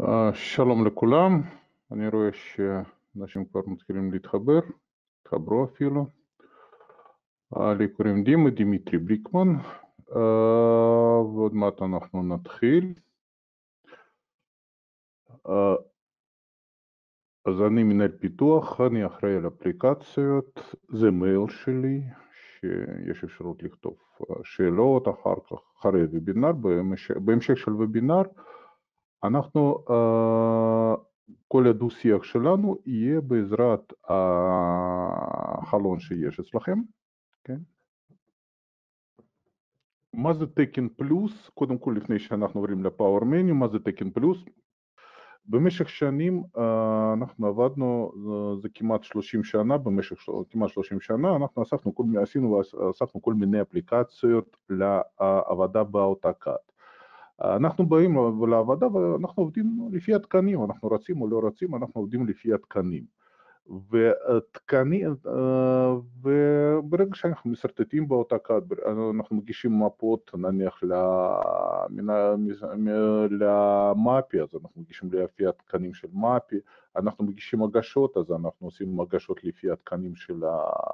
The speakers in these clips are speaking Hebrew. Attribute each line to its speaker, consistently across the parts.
Speaker 1: אה, שלום לכולם, אני רואה שאנשים כבר מתחילים להתחבר, התחברו אפילו. אה, לי קוראים דימה, דימיטרי בליקמן, אה, ועוד מעט אנחנו נתחיל. אז אני מנהל פיתוח, אני אחראי על אפליקציות, זה מייל שלי, שיש אפשרות לכתוב שאלות אחר כך, אחרי וובינר, בהמשך של וובינר. אנחנו, כל הדו-שיח שלנו יהיה בעזרת החלון שיש אצלכם, כן? מה זה תקן פלוס? קודם כל, לפני שאנחנו עוברים לפאוור מניו, מה זה תקן פלוס? במשך שנים אנחנו עבדנו, זה כמעט 30 שנה, במשך כמעט 30 שנה אנחנו אספנו, עשינו ואספנו כל מיני אפליקציות לעבודה באוטוקאד. אנחנו באים לעבודה ואנחנו עובדים לפי התקנים, אנחנו רצים או לא רצים, אנחנו עובדים לפי התקנים. ותקנים, וברגע שאנחנו משרטטים באוטוקאד, אנחנו מגישים מפות נניח למאפי, אז אנחנו מגישים לפי התקנים של מאפי, אנחנו מגישים הגשות, אז אנחנו עושים הגשות לפי התקנים של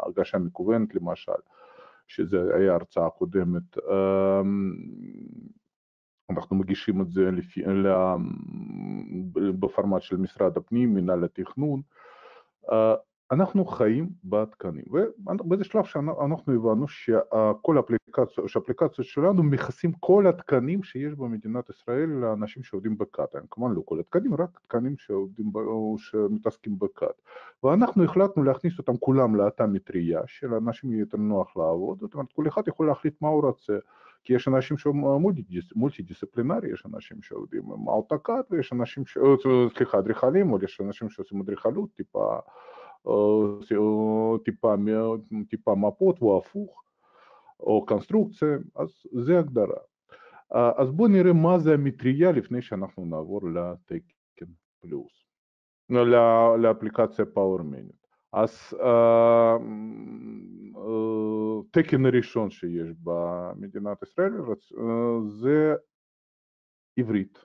Speaker 1: הגשה מקוונת למשל, שזה היה הרצאה קודמת. אנחנו מגישים את זה לפי, בפורמט של משרד הפנים, מנהל התכנון, אנחנו חיים בתקנים, ובאיזה שלב שאנחנו הבנו שכל האפליקציות, שהאפליקציות שלנו מכסים כל התקנים שיש במדינת ישראל לאנשים שעובדים בקאט, כמובן לא כל התקנים, רק תקנים שעובדים, שמתעסקים בקאט, ואנחנו החלטנו להכניס אותם כולם לאתה מטריה, שלאנשים יהיה יותר נוח לעבוד, זאת אומרת כל אחד יכול להחליט מה הוא רוצה כי יש אנשים שהם מולטי דיסציפלינרי, יש אנשים שעובדים עם אוטוקאד ויש אנשים, ש... סליחה, אדריכלים, או יש אנשים שעושים אדריכלות, טיפה, טיפה, טיפה מפות או הפוך, או קונסטרוקציה, אז זה הגדרה. אז בואו נראה מה זה המטריה לפני שאנחנו נעבור לתקן פלוס, לאפליקציה פאוור מניות. אז התקן הראשון שיש במדינת ישראל זה עברית,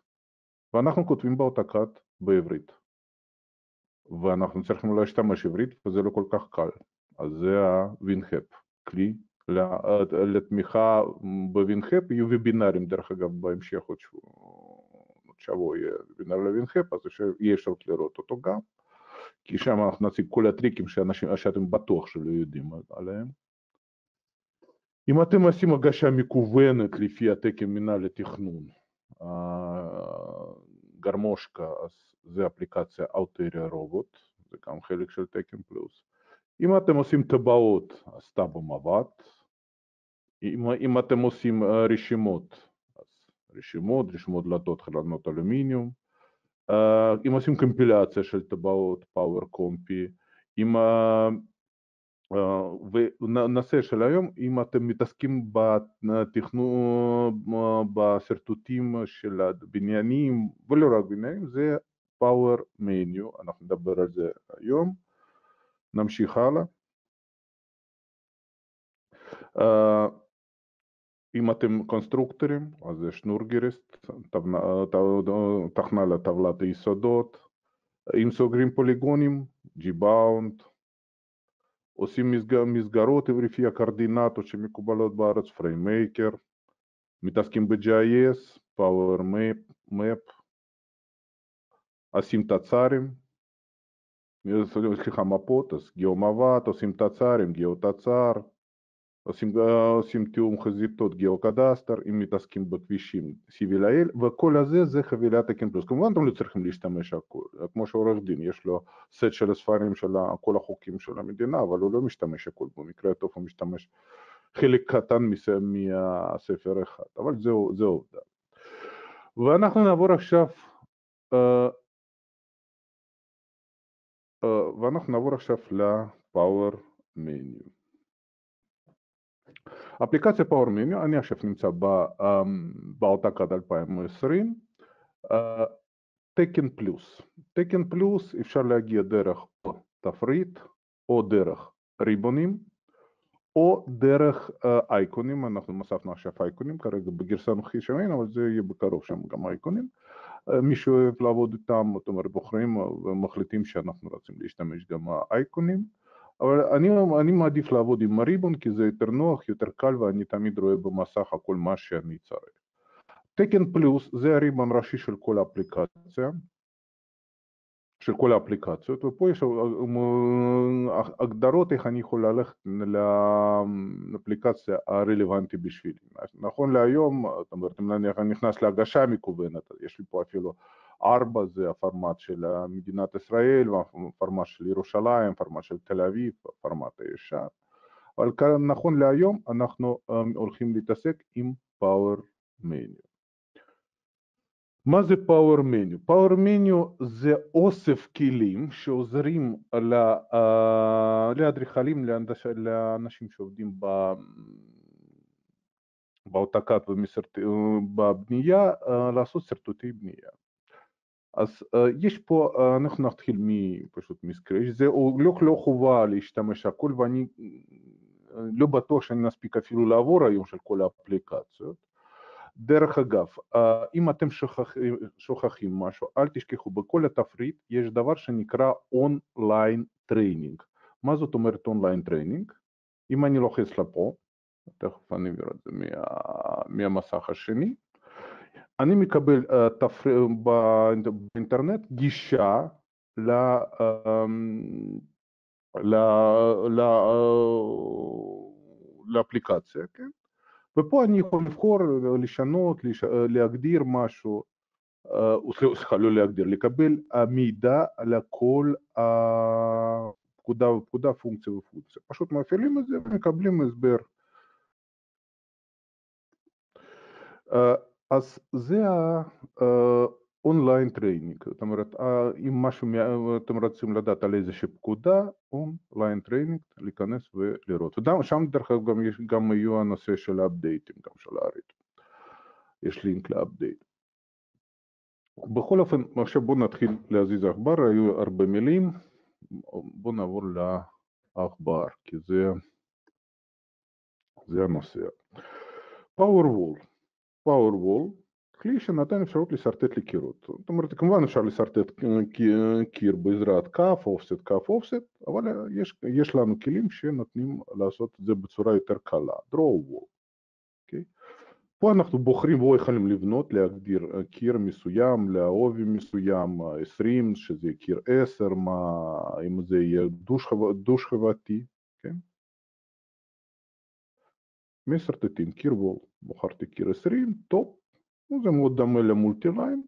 Speaker 1: ואנחנו כותבים באוטוקאד בעברית, ואנחנו צריכים להשתמש עברית וזה לא כל כך קל, אז זה הווינהפ, כלי לתמיכה בווינהפ, יהיו וובינרים דרך אגב בהמשך עוד שבוע יהיה וובינר לווינהפ, אז יהיה אפשרות לראות אותו גם. כי שם אנחנו נציג כל הטריקים שאנשים, שאתם בטוח שלא יודעים עליהם. אם אתם עושים הגשה מקוונת לפי התקן מנהל התכנון, גרמושקה, אז זה אפליקציה אאוטריה רובוט, זה גם חלק של תקן פלוס. אם אתם עושים טבעות, אז טאבו מבט. אם, אם אתם עושים רשימות, אז רשימות, רשימות דלתות חלונות אלומיניום. אם עושים קומפילציה של טבעות, פאוור קומפי, אם ונושא של היום, אם אתם מתעסקים בתכנון, בשרטוטים של הבניינים, ולא רק בניינים, זה פאוור מניו, אנחנו נדבר על זה היום. נמשיך הלאה. אם אתם קונסטרוקטורים, אז זה שנורגריסט, תכנה לטבלת היסודות. אם סוגרים פוליגונים, G-Bound, עושים מסגרות לפי הקואורדינטות שמקובלות בארץ, FrameMaker, מתעסקים ב-GIS, Power Map, עושים תצ"רים, סליחה, מפות, אז גיאו-מבט, עושים תצ"רים, גיאו-תצ"ר, עושים, עושים תיאום חזיתות גיאוקדסטר, אם מתעסקים בכבישים CVLL, וכל הזה זה חבילת תקן פלוס. כמובן אתם לא צריכים להשתמש הכל, כמו שעורך דין, יש לו סט של הספרים של כל החוקים של המדינה, אבל הוא לא משתמש הכל, במקרה הטוב הוא משתמש חלק קטן מהספר אחד, אבל זהו, זהו עובדה. ואנחנו נעבור עכשיו, ואנחנו נעבור עכשיו לפאוור מניו. אפליקציה פאוור מניו, אני עכשיו נמצא באוטוקאד 2020, תקן פלוס. תקן פלוס אפשר להגיע דרך תפריט או דרך ריבונים או דרך אייקונים, אנחנו מוספנו עכשיו אייקונים, כרגע בגרסה הנוכחית שם אין, אבל זה יהיה בקרוב שם גם אייקונים. מישהו אוהב לעבוד איתם, זאת אומרת בוחרים ומחליטים שאנחנו רוצים להשתמש גם באייקונים, אבל אני, אני מעדיף לעבוד עם הריבון כי זה יותר נוח, יותר קל ואני תמיד רואה במסך הכל מה שאני צריך. תקן פלוס זה הריבון ראשי של כל האפליקציה, של כל האפליקציות, ופה יש הגדרות איך אני יכול ללכת לאפליקציה הרלוונטית בשבילי. נכון להיום, זאת אומרת, אם אני נכנס להגשה מקוונת, יש לי פה אפילו ארבע, זה הפורמט של מדינת ישראל, הפורמט של ירושלים, הפורמט של תל אביב, הפורמט הישר. אבל נכון להיום אנחנו הולכים להתעסק עם Power Menu. מה זה Power Menu? Power Menu זה אוסף כלים שעוזרים לאדריכלים, לאנשים שעובדים באוטוקאד בבנייה, לעשות שרטוטי בנייה. אז יש פה, אנחנו נתחיל פשוט מ scratch, זה לא, לא חובה להשתמש הכל ואני לא בטוח שאני נספיק אפילו לעבור היום של כל האפליקציות. דרך אגב, אם אתם שוכחים, שוכחים משהו, אל תשכחו, בכל התפריט יש דבר שנקרא online training. מה זאת אומרת online training? אם אני לוחץ לפה, תכף אני אעביר את זה מה, מהמסך השני, אני מקבל uh, תפר... באינטרנט גישה ל... uh, ל... ל... לאפליקציה, כן? ופה אני יכול לבחור, לשנות, לש... להגדיר משהו, סליחה, לא להגדיר, לקבל מידע על כל הפקודה ופקודה, פונקציה ופונקציה. פשוט מפעילים את זה ומקבלים הסבר. אז זה ה online training, זאת אומרת, אם משהו אתם רוצים לדעת על איזושהי פקודה, online training, להיכנס ולראות. ושם דרך אגב גם, גם יהיו הנושא של האפדייטים, גם של הארית. יש לינק לאפדייט. בכל אופן, עכשיו בואו נתחיל להזיז עכבר, היו הרבה מילים, בואו נעבור לעכבר, כי זה, זה הנושא. Powerwall Powerwall, כלי שנתן אפשרות לשרטט לקירות. זאת אומרת, כמובן אפשר לשרטט קיר בעזרת כף, אופסט, כף, אופסט, אבל יש, יש לנו כלים שנותנים לעשות את זה בצורה יותר קלה, draw wall. Okay? פה אנחנו בוחרים בו יכולים לבנות, להגדיר קיר מסוים, לעובי מסוים, 20, שזה קיר 10, מה, אם זה יהיה דו שכבתי, כן? משרטטים קיר וול. בחרתי קיר 20, טופ, זה מאוד דומה למולטי-ליין.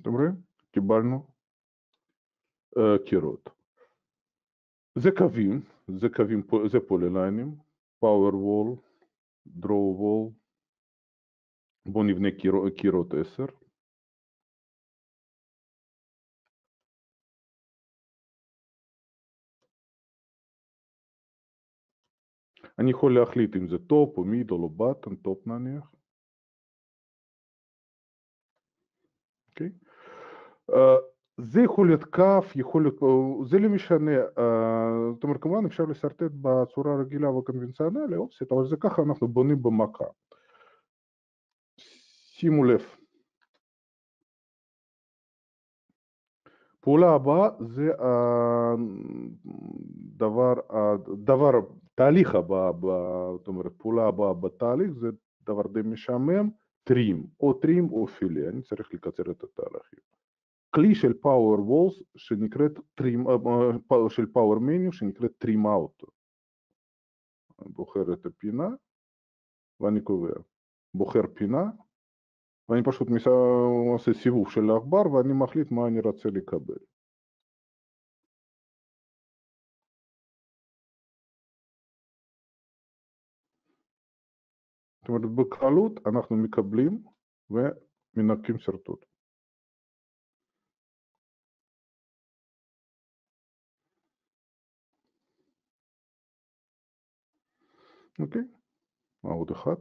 Speaker 1: אתם רואים? קיבלנו uh, קירות. זה קווים, זה קווים, זה פוליליינים, פאוור וול, דרו וול, בואו נבנה קירות 10. אני יכול להחליט אם זה top או middle או bottom, top נניח. אוקיי? Okay. Uh, זה יכול להיות כף, יכול להיות, זה לא משנה, uh, זאת אומרת כמובן אפשר לשרטט בצורה רגילה וקונבנציונלית, אבל זה ככה אנחנו בונים במכה. שימו לב. פעולה הבאה זה הדבר, הדבר, תהליך הבא, זאת אומרת פעולה הבאה בתהליך זה דבר די משעמם, טרים, או טרים או פילי, אני צריך לקצר את התהליכים. כלי של פאוור וולס שנקראת טרים, של פאוור מניו שנקראת טרים אאוטו. בוחר את הפינה ואני קובע, בוחר פינה ואני פשוט עושה סיבוב של העכבר ואני מחליט מה אני רוצה לקבל. זאת אומרת, בקלות אנחנו מקבלים ומנקים שרטוט. אוקיי, עוד אחד.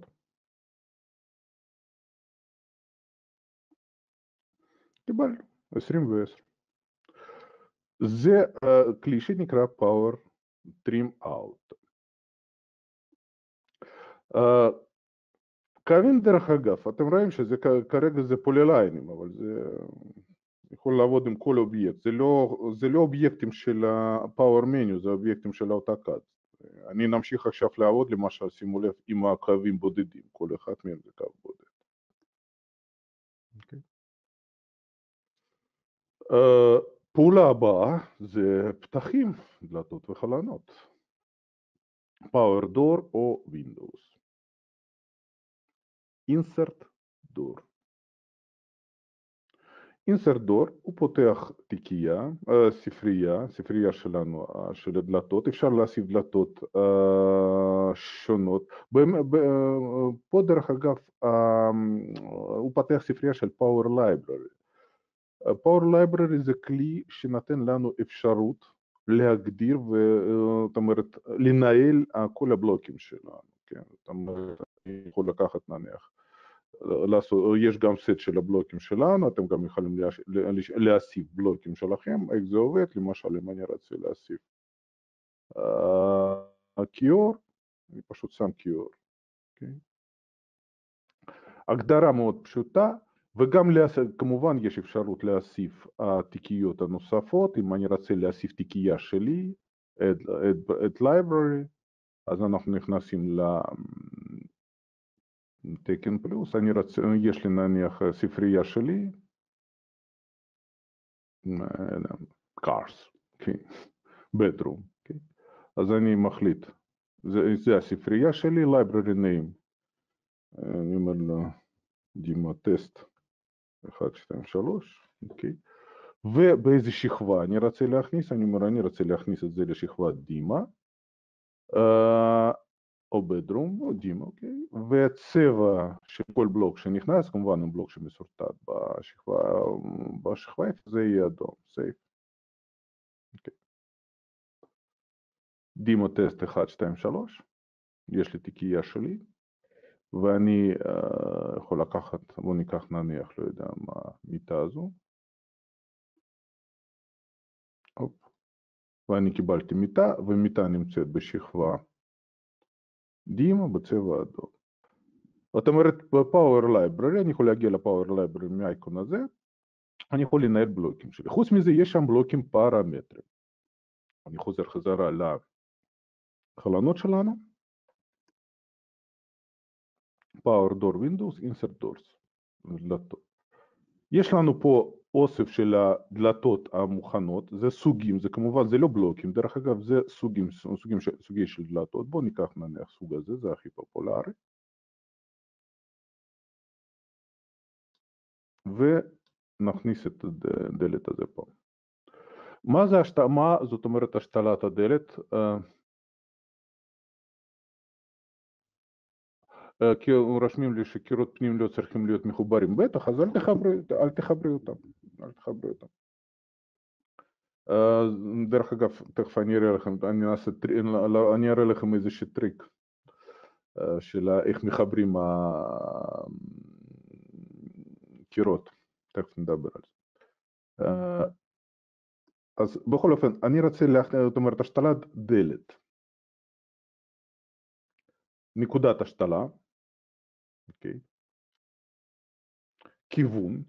Speaker 1: קיבלנו. 20 ו-10. זה uh, כלי שנקרא Power Trim Out. Uh, דרך אגב, אתם רואים שזה כרגע זה פוליליינים, אבל זה יכול לעבוד עם כל אובייקט, זה לא, זה לא אובייקטים של ה-Power Menu, זה אובייקטים של AutoCAD. אני נמשיך עכשיו לעבוד, למשל, שימו לב, עם הקווים בודדים, כל אחד מהם זה קו בודד. Okay. אוקיי. Uh, פעולה הבאה זה פתחים, דלתות וחלונות. Power Door או Windows. insert door. Door הוא פותח תיקייה, ספרייה, ספרייה שלנו של הדלתות, אפשר להוסיף דלתות שונות. פה דרך אגב הוא פותח ספרייה של Power Library. Power Library זה כלי שנותן לנו אפשרות להגדיר, זאת אומרת, לנהל כל הבלוקים שלנו, כן? זאת אומרת, אני יכול לקחת נניח יש גם סט של הבלוקים שלנו, אתם גם יכולים להוסיף בלוקים שלכם, איך זה עובד, למשל אם אני רוצה להוסיף כיור, אני פשוט שם כיור. Okay. הגדרה מאוד פשוטה, וגם כמובן יש אפשרות להוסיף תיקיות הנוספות, אם אני רוצה להוסיף תיקייה שלי, את library, אז אנחנו נכנסים תקן פלוס, אני רוצה, יש לי נניח ספרייה שלי, cars, כן, bedroom, כן, אז אני מחליט, זה, זה הספרייה שלי, library name, אני אומר לו, דימה טסט, 1, 2, 3, אוקיי, ובאיזה שכבה אני רוצה להכניס, אני אומר, אני רוצה להכניס את זה לשכבת דימה, או בדרום או דים, אוקיי? והצבע של כל בלוק שנכנס, כמובן הוא בלוק שמסורטט בשכבה, בשכבה זה יהיה אדום, סייף. אוקיי. דימו טסט 1, 2, 3, יש לי תיקייה שלי, ואני uh, יכול לקחת, בואו ניקח נניח, לא יודע מה, מיטה הזו. אופ. ואני קיבלתי מיטה, ומיטה נמצאת בשכבה דימה בצבע אדום. זאת אומרת, ב Power Library, אני יכול להגיע ל Power Library מהאייקון הזה, אני יכול לנהל בלוקים שלי. חוץ מזה, יש שם בלוקים פרמטרים. אני חוזר חזרה לחלונות שלנו. Power Door Windows, Insert Doors, דלתות. יש לנו פה אוסף של הדלתות המוכנות, זה סוגים, זה כמובן, זה לא בלוקים, דרך אגב זה סוגים, סוגים סוגי של דלתות, בואו ניקח נניח סוג הזה, זה הכי פופולרי. ונכניס את הדלת הזה פה. מה זה השתמה, זאת אומרת השתלת הדלת? רושמים לי שקירות פנים לא צריכים להיות מחוברים, בטח, אז אל תחברי, אותם, אל תחברי אותם. דרך אגב, תכף אני אראה לכם, אני, אעשה, אני אראה לכם איזשהו טריק של איך מחברים הקירות, תכף נדבר על זה. אז בכל אופן, אני רוצה, זאת אומרת, השתלת דלת. נקודת השתלה? כיוון,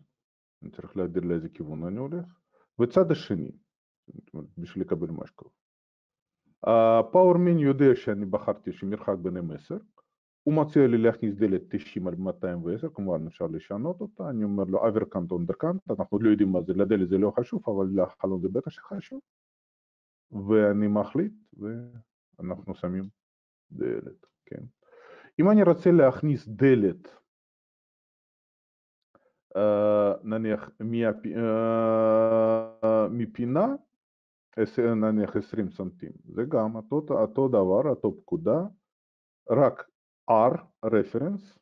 Speaker 1: אני צריך להגדיר לאיזה כיוון אני הולך, וצד השני, בשביל לקבל מה שקורה. הפאורמין יודע שאני בחרתי שמרחק ביניהם 10, הוא מציע לי להכניס דלת 90 על 210, כמובן אפשר לשנות אותה, אני אומר לו אברקאנט אונדרקאנט, אנחנו לא יודעים מה זה, לדלת זה לא חשוב, אבל לחלון זה בטח שחשוב, ואני מחליט, ואנחנו שמים דלת, כן. אם אני רוצה להכניס דלת, נניח מפינה, נניח 20 סנטים, זה גם אותו דבר, אותו פקודה, רק R, רפרנס,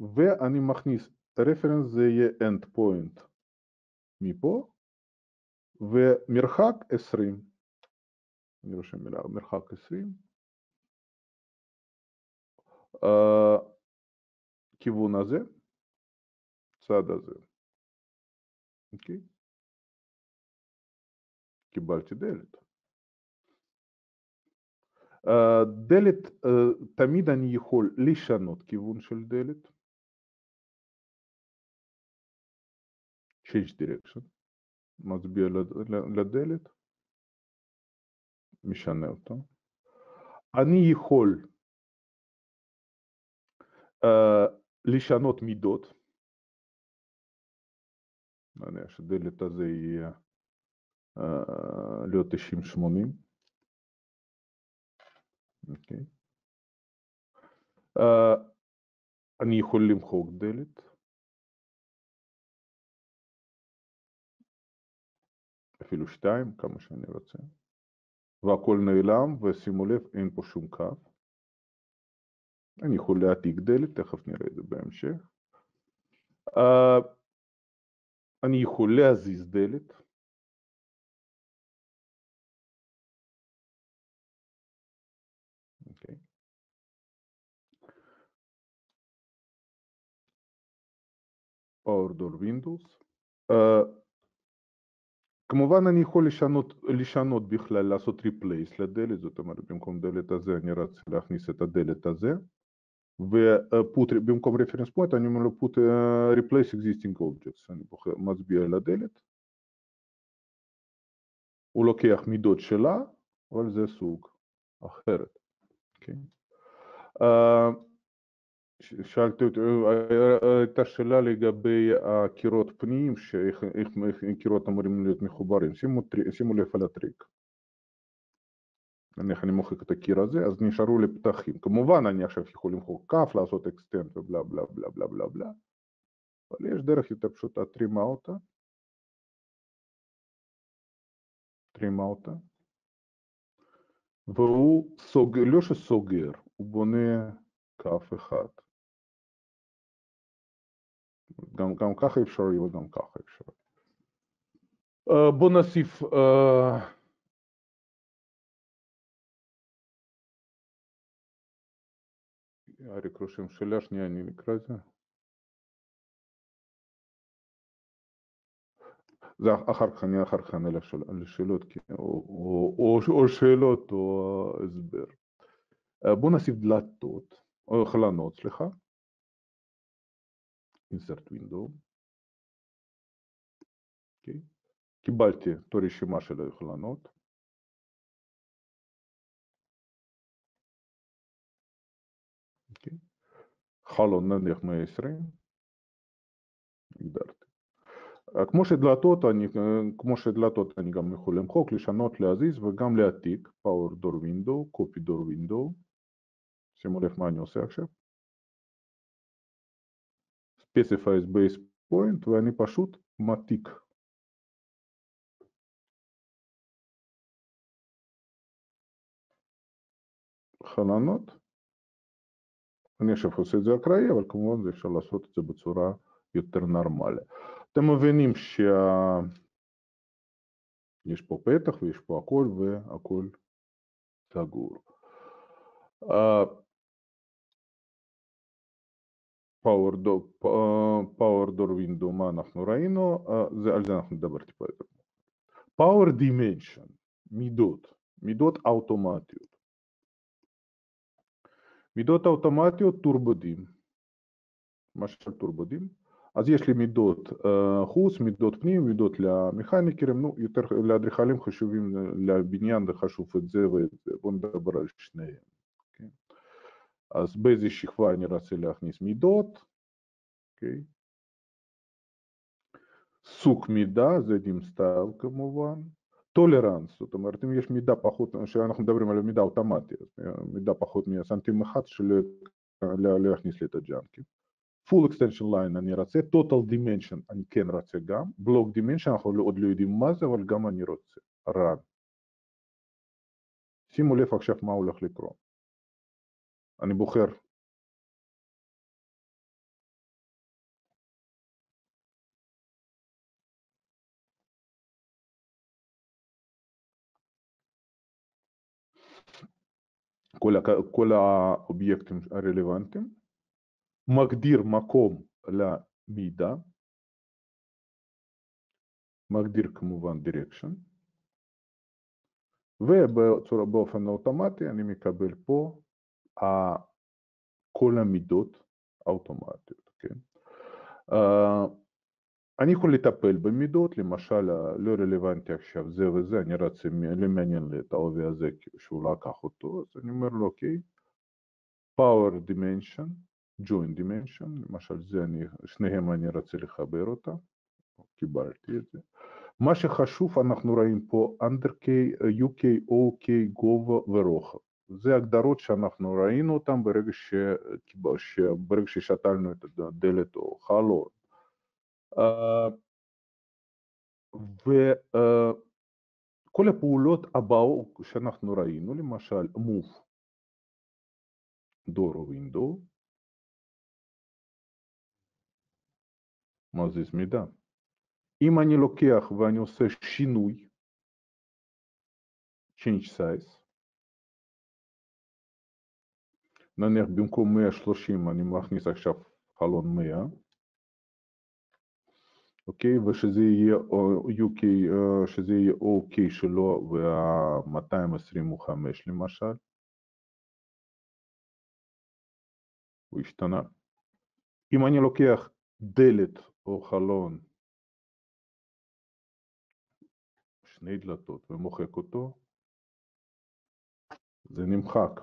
Speaker 1: ואני מכניס, רפרנס זה יהיה end point מפה, ומרחק 20, אני רושם מילה, מרחק 20, כיוון הזה, צד הזה. אוקיי? קיבלתי דלת. דלת, תמיד אני יכול לשנות כיוון של דלת. change direction. מצביע לדלת, משנה אותה. אני יכול לשנות מידות. נניח שדלת הזה יהיה uh, להיות 90-80. אוקיי. אני יכול למחוק דלת. אפילו שתיים, כמה שאני רוצה. והכל נעלם, ושימו לב, אין פה שום קו. להעתיק דלת, תכף נראה את זה בהמשך. Uh, אני יכול להזיז דלת. אוקיי. Power Door Windows. Uh, כמובן אני יכול לשנות, לשנות בכלל, לעשות replace לדלת, זאת אומרת במקום דלת הזה אני רץ להכניס את הדלת הזה ובמקום reference point אני אומר לו put uh, replace existing objects, אני בוחר, מצביע על הדלת הוא לוקח מידות שלה, אבל זה סוג אחרת. Okay. Uh, שאלתי אותי, הייתה שאלה לגבי הקירות פנים, שאיך קירות אמורים להיות מחוברים, שימו, שימו לב על הטריק. נניח אני מוחק את הקיר הזה, אז נשארו לי פתחים. כמובן אני עכשיו יכול למחוק כף, לעשות extend ובלה בלה בלה בלה בלה בלה, אבל יש דרך יותר פשוטה, טרימה אותה, טרימה אותה, והוא סוגר, לא שסוגר, הוא בונה כף אחד. גם, גם ככה אפשרי וגם ככה אפשרי. Uh, בוא נוסיף uh, רושם שאלה שנייה, אני נקרא את זה. אחר כך, אני אחר כך אענה לשאלות, או, שאלות או הסבר. בוא נוסיף דלתות, או חלונות, סליחה. insert window. Okay. קיבלתי את הרשימה של החלונות. חלון נניח 120, הגדרתי. כמו שדלתות, אני, כמו שדלתות אני גם יכול למחוק, לשנות, להזיז וגם להעתיק, power door window, copy door window. שימו לב מה אני עושה עכשיו. specifies base point ואני פשוט מעתיק. חלונות. אני עכשיו עושה את זה אקראי, אבל כמובן אפשר לעשות את זה בצורה יותר נורמלית. אתם מבינים שיש פה פתח ויש פה הכל והכל סגור. Power Door, Window, מה אנחנו ראינו? זה, על זה אנחנו נדבר טיפה יותר. Power Dimension, מידות, מידות אוטומטיות. מידות אוטומטיות Turbo Dim. מה של Turbo Dim? אז יש לי מידות חוץ, מידות פנים, מידות למכניקרים, נו, יותר לאדריכלים חשובים, לבניין זה חשוב את זה ואת זה, בואו נדבר על שניהם. אז באיזה שכבה אני רוצה להכניס מידות, אוקיי? סוג מידה, זה style כמובן, tolerance, זאת אומרת אם יש מידה פחות, שאנחנו מדברים על מידה אוטומטית, מידה פחות מסנטים אחד שלא להכניס לי את הג'אנקים. full extension line אני רוצה, total dimension אני כן רוצה גם, block dimension אנחנו עוד לא יודעים מה זה, אבל גם אני רוצה, run. שימו לב עכשיו מה הולך לקרות. אני בוחר כל האובייקטים הרלוונטיים, מגדיר מקום למידע, מגדיר כמובן direction, ובאופן אוטומטי אני מקבל פה כל המידות האוטומטיות, כן? אני יכול לטפל במידות, למשל לא רלוונטי עכשיו זה וזה, אני רוצה, לא מעניין לי את העובי הזה שהוא לקח אותו, אז אני אומר לו אוקיי, power dimension, join dimension, למשל זה אני, שניהם אני רוצה לחבר אותם, קיבלתי את זה. מה שחשוב, אנחנו רואים פה under K, UK, OK, גובה ורוחב. זה הגדרות שאנחנו ראינו אותן ברגע, ש... ברגע ששתלנו את הדלת או חלון. וכל הפעולות הבאות שאנחנו ראינו, למשל move door או window, מזיז מידע. אם אני לוקח ואני עושה שינוי, change size, נניח במקום 130 אני מכניס עכשיו חלון 100, אוקיי, ושזה יהיה UK, שזה יהיה OK שלו וה-225 למשל, הוא השתנה. אם אני לוקח דלת או חלון, שני דלתות ומוחק אותו, זה נמחק.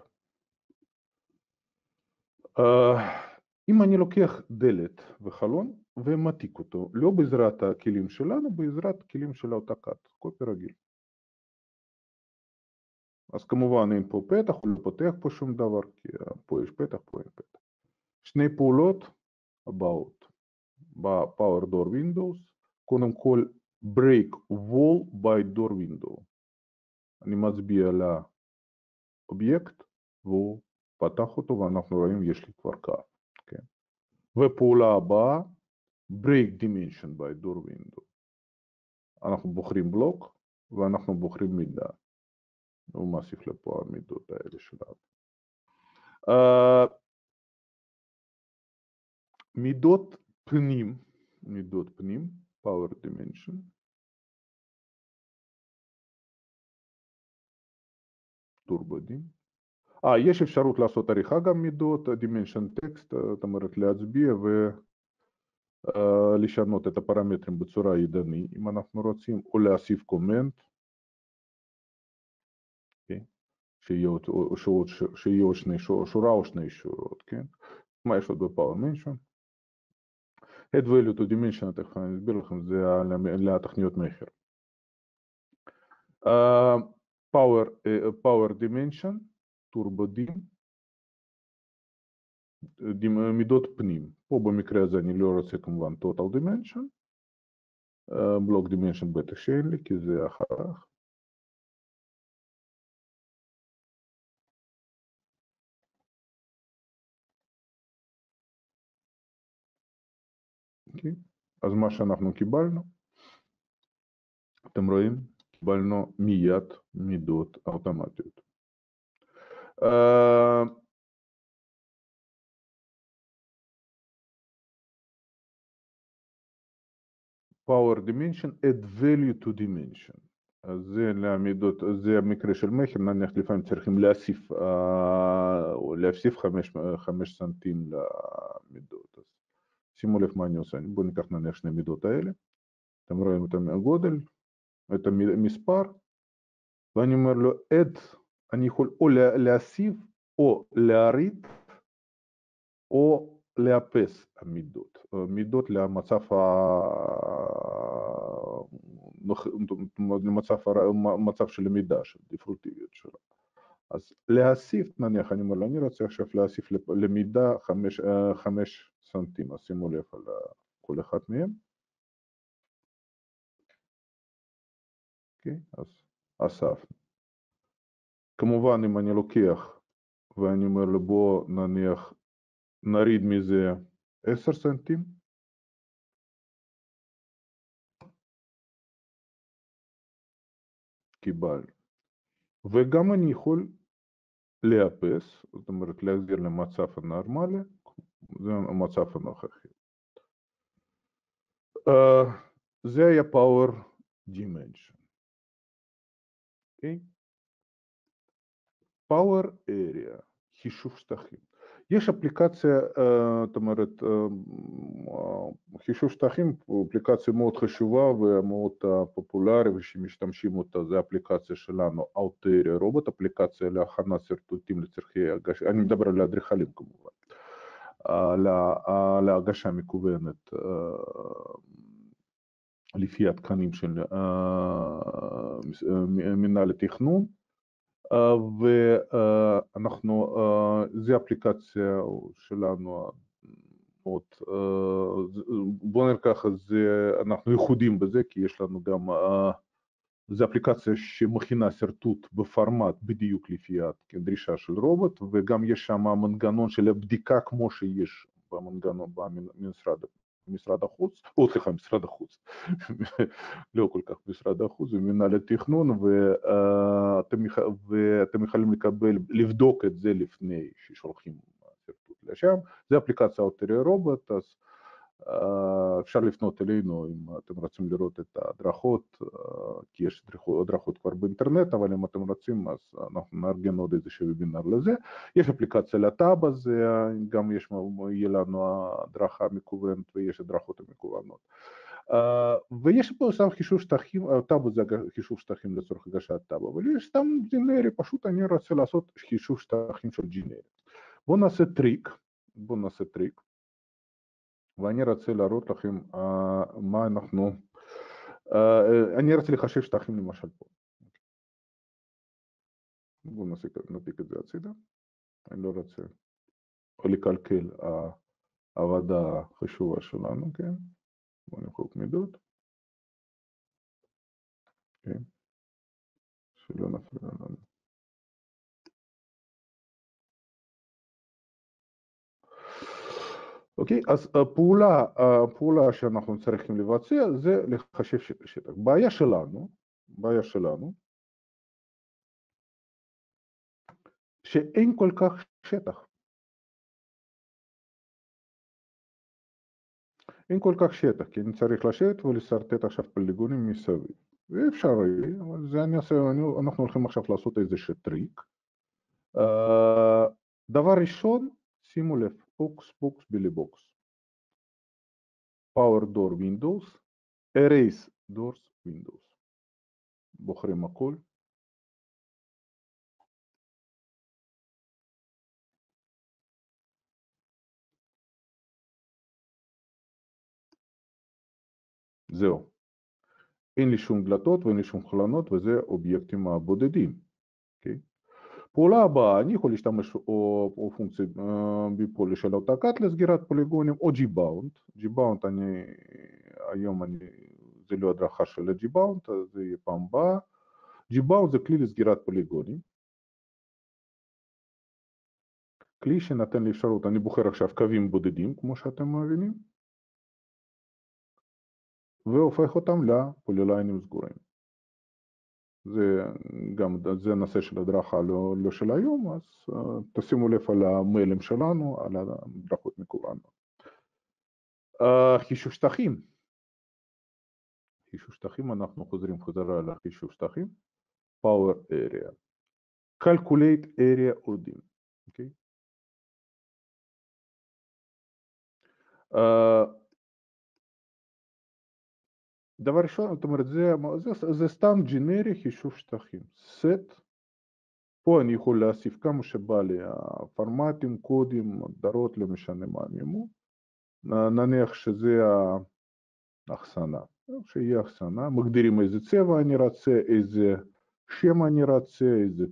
Speaker 1: Uh, אם אני לוקח דלת וחלון ומעתיק אותו, לא בעזרת הכלים שלנו, בעזרת כלים של AutoCAD, קופי רגיל. אז כמובן אין פה פתח, הוא לא פותח פה שום דבר, כי פה יש פתח, פה אין פתח. שני פעולות הבאות ב-Power Door Windows, קודם כל break wall by door window. אני מצביע על האובייקט והוא פתח אותו ואנחנו רואים יש לי כבר קו. ופעולה הבאה break dimension by door window. אנחנו בוחרים בלוק ואנחנו בוחרים מידה. הוא מוסיף לפה המידות האלה שלנו. Uh, מידות פנים, מידות פנים, power dimension. טורבודים. אה, יש אפשרות לעשות עריכה גם מידות, dimension text, זאת אומרת להצביע ולשנות את הפרמטרים בצורה ידנית, אם אנחנו רוצים, או להוסיף קומנט, שיהיה עוד שני שורה או שני שורות, כן? מה יש עוד ב-Power Mention? add value to dimension, תכף אני אסביר לכם, זה לתכניות מכר. power, power dimension, turbo dim, מידות פנים. פה במקרה הזה אני לא רוצה כמובן total dimension, block dimension בטח שאין לי, כי זה אחר. אוקיי? אז מה שאנחנו קיבלנו, אתם רואים? קיבלנו מיד מידות אוטומטיות. Uh, power dimension add value to dimension. אז זה למידות, זה המקרה של מכר, נניח לפעמים צריכים להוסיף, או להוסיף חמש סנטים למידות. אז שימו לב מה אני עושה, בואו ניקח נניח שני מידות האלה, אתם רואים את הגודל, את המספר, ואני אומר לו add, אני יכול או להוסיף או להריד או לאפס המידות, מידות למצב. למצב, מצב של למידה, של דפרולטיביות שלה. אז להוסיף, נניח, אני אומר אני רוצה עכשיו להוסיף למידה חמש, חמש סנטים, אז שימו לב על כל אחד מהם. אוקיי, אז אספנו. כמובן, אם אני לוקח ואני אומר לו, בוא נניח נוריד מזה 10 סנטים, קיבל. וגם אני יכול לאפס, זאת אומרת להחזיר למצב הנורמלי, זה המצב הנוכחי. Uh, זה היה power dimension. אוקיי? Power area, חישוב שטחים. יש אפליקציה, זאת אומרת, חישוב שטחים אפליקציה מאוד חשובה ומאוד פופולרית ושמשתמשים אותה, זה אפליקציה שלנו, Altaria רובוט, אפליקציה להכנת שרטוטים לצרכי הגשה, אני מדבר על האדריכלים כמובן, להגשה מקוונת לפי התקנים של מינהל התכנון. ואנחנו, זה אפליקציה שלנו מאוד, בוא נגיד ככה, אנחנו ייחודיים בזה כי יש לנו גם, זו אפליקציה שמכינה שרטוט בפורמט בדיוק לפי הדרישה של רובוט וגם יש שם מנגנון של הבדיקה כמו שיש במנגנון במשרד החוץ, או סליחה משרד החוץ, לא כל כך משרד החוץ, זה מנהל התכנון ואתם יכולים לקבל, לבדוק את זה לפני ששולחים שרטוט לשם, זה אפליקציה אוטרי רובוט, אז אפשר לפנות אלינו אם אתם רוצים לראות את ההדרכות, כי יש הדרכות כבר באינטרנט, אבל אם אתם רוצים אז אנחנו נארגן עוד איזשהו וובינר לזה. יש אפליקציה לטאב, אז גם יש, יהיה לנו הדרכה מקוונת ויש הדרכות מקוונות. ויש פה סתם חישוב שטחים, טאבו זה חישוב שטחים לצורך הגשת טאבו, אבל יש סתם ג'נרי, פשוט אני רוצה לעשות חישוב שטחים של ג'נרי. בואו נעשה טריק, בואו נעשה טריק. ואני רוצה להראות לכם מה אנחנו, אני רוצה לחשב שטחים למשל פה. בואו נעתיק את זה הצידה, אני לא רוצה לקלקל העבודה החשובה שלנו, כן? בואו נמחוק מידות. כן? שלא נפריע לנו. אוקיי? אז הפעולה, הפעולה שאנחנו צריכים לבצע זה לחשב שטח. בעיה שלנו, בעיה שלנו, שאין כל כך שטח. אין כל כך שטח, כי אני צריך לשבת ולשרטט עכשיו פוליגונים מסביב. זה אפשרי, אבל זה אני אעשה, אנחנו הולכים עכשיו לעשות איזשהו טריק. דבר ראשון, שימו לב, box, box, בילי box. power door windows, erase doors windows. בוחרים הכל. זהו. אין לי שום דלתות ואין לי שום חלונות וזה אובייקטים הבודדים. פעולה הבאה, אני יכול להשתמש או, או פונקציה ביפולי של אוטוקאט לסגירת פוליגונים או G-Bound, G-Bound אני, היום אני, זה לא הדרכה של G-Bound, זה יהיה פעם הבאה, G-Bound זה כלי לסגירת פוליגונים, כלי שנתן לי אפשרות, אני בוחר עכשיו קווים בודדים כמו שאתם מבינים, והופך אותם לפוליליינים סגורים. זה גם, זה נושא של הדרכה לא, לא של היום, אז uh, תשימו לב על המיילים שלנו, על הדרכות מקוונות. Uh, חישוב שטחים. חישוב שטחים, אנחנו חוזרים חזרה לחישוב שטחים. power area. calculate area עודים? Okay? Uh, דבר ראשון, זאת אומרת, זה, זה, זה סתם ג'נרי חישוב שטחים, set, פה אני יכול להוסיף כמה שבא לי, הפורמטים, קודים, הגדרות, לא משנה מה מימו, נניח שזה האחסנה, שיהיה אחסנה, מגדירים איזה צבע אני רוצה, איזה שם אני רוצה, איזה,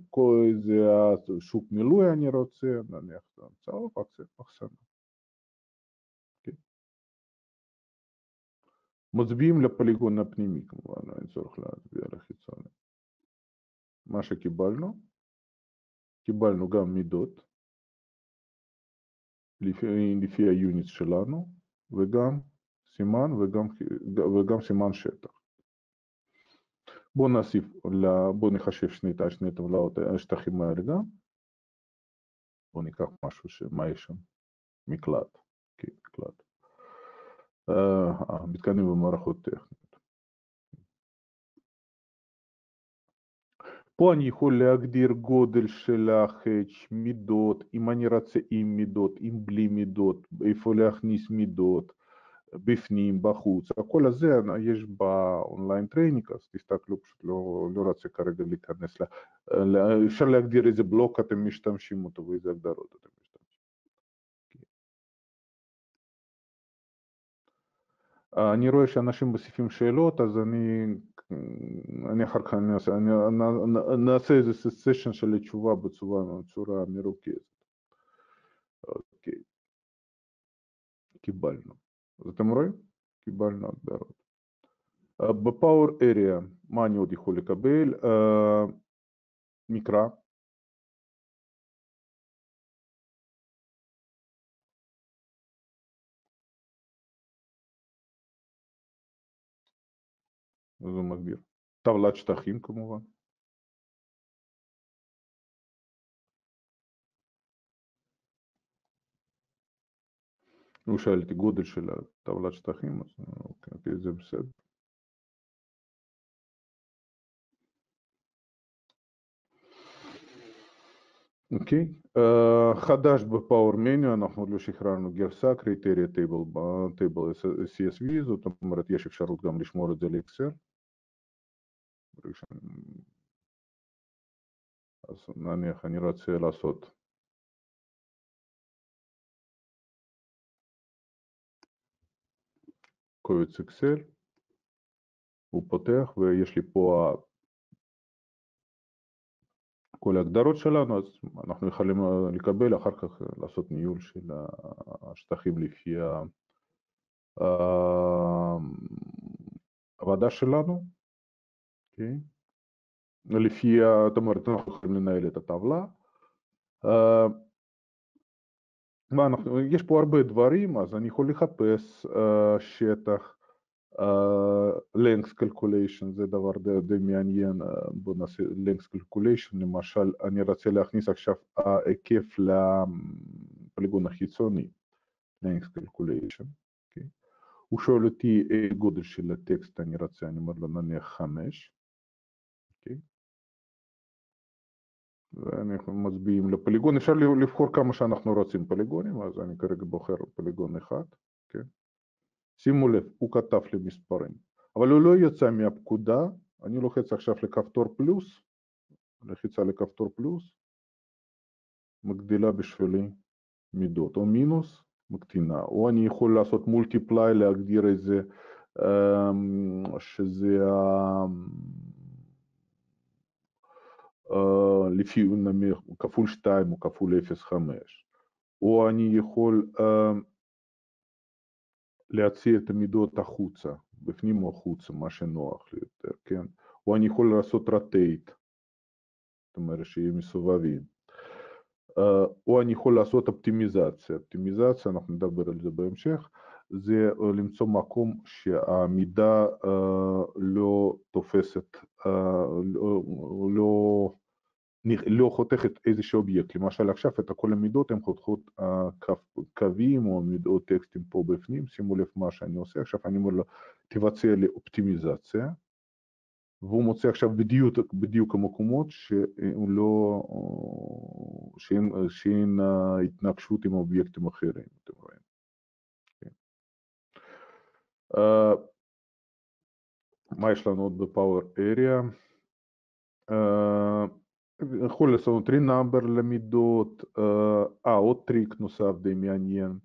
Speaker 1: איזה שוק מילוי אני רוצה, נניח צהוב, אחסנה. מצביעים לפוליגון הפנימי כמובן, אין צורך להצביע לחיצוני. מה שקיבלנו, קיבלנו גם מידות לפי, לפי היוניט שלנו וגם סימן וגם, וגם סימן שטח. בואו נוסיף, בואו נחשב שני, שני טבלאות, השטחים האלה גם. בואו ניקח משהו, מה יש שם? מקלט, כן, מקלט. המתקנים ומערכות טכניות. פה אני יכול להגדיר גודל של ה-H, מידות, אם אני רוצה עם מידות, אם בלי מידות, איפה להכניס מידות, בפנים, בחוץ, הכל הזה יש ב online training, אז תסתכלו, פשוט לא, לא רוצה כרגע להיכנס, לה, לה, אפשר להגדיר איזה בלוק אתם משתמשים אותו ואיזה הגדרות אתם משתמשים. אני רואה שאנשים מוסיפים שאלות, אז אני, אני אחר כך נעשה, אני, נעשה איזה סשן של תשובה בצורה, בצורה מרוכזת. אוקיי, קיבלנו. אז אתם רואים? קיבלנו הגדרות. בפאור אריה, מה אני עוד יכול לקבל? מקרא. מגדיר. טבלת שטחים כמובן. הוא שאל אותי גודל של הטבלת שטחים, אז אוקיי זה בסדר. אוקיי, uh, חדש בפאור מניו, אנחנו לא שחררנו גרסה, קריטריה טייבל CSV, זאת אומרת יש אפשרות גם לשמור את זה לאקסל. אז נניח אני רוצה לעשות קובץ אקסל, הוא פותח ויש לי פה כל ההגדרות שלנו, אז אנחנו יכולים לקבל, אחר כך לעשות ניהול של השטחים לפי הוועדה שלנו, okay. אוקיי? לפי, זאת אומרת, אנחנו יכולים לנהל את הטבלה. מה אנחנו, יש פה הרבה דברים, אז אני יכול לחפש שטח, uh, length calculation, זה דבר די, די מעניין, uh, בוא נעשה length calculation, למשל, אני רוצה להכניס עכשיו היקף לפוליגון החיצוני, length calculation, okay. הוא שואל אותי גודל של הטקסט אני רוצה, אני אומר לו נניח 5, okay. ואנחנו מצביעים לפוליגון, אפשר לבחור כמה שאנחנו רוצים פוליגונים, אז אני כרגע בוחר פוליגון אחד, כן? שימו לב, הוא כתב לי מספרים, אבל הוא לא יצא מהפקודה, אני לוחץ עכשיו לכפתור פלוס, לחיצה לכפתור פלוס, מגדילה בשבילי מידות, או מינוס, מקטינה, או אני יכול לעשות מולטיפליי, להגדיר איזה, שזה לפי נניח כפול 2 או כפול 0.5, או אני יכול להציע את המידות החוצה, בפנים או החוצה, מה שנוח לי יותר, כן? או אני יכול לעשות רטייט, זאת אומרת שיהיה מסובבים. או אני יכול לעשות אופטימיזציה. אופטימיזציה, אנחנו נדבר על זה בהמשך, זה למצוא מקום שהמידע לא תופסת, לא, לא חותכת איזשהו אובייקט, למשל עכשיו את כל המידות הן חותכות קווים או מידות טקסטים פה בפנים, שימו לב מה שאני עושה, עכשיו אני אומר לו תבצע לי אופטימיזציה, והוא מוצא עכשיו בדיוק, בדיוק המקומות שהוא לא, שאין, שאין התנגשות עם אובייקטים אחרים, אתם רואים. כן. אה, מה יש לנו עוד ב Power Area? אה, renumber למידות, אה, עוד טריק נוסף די מעניין,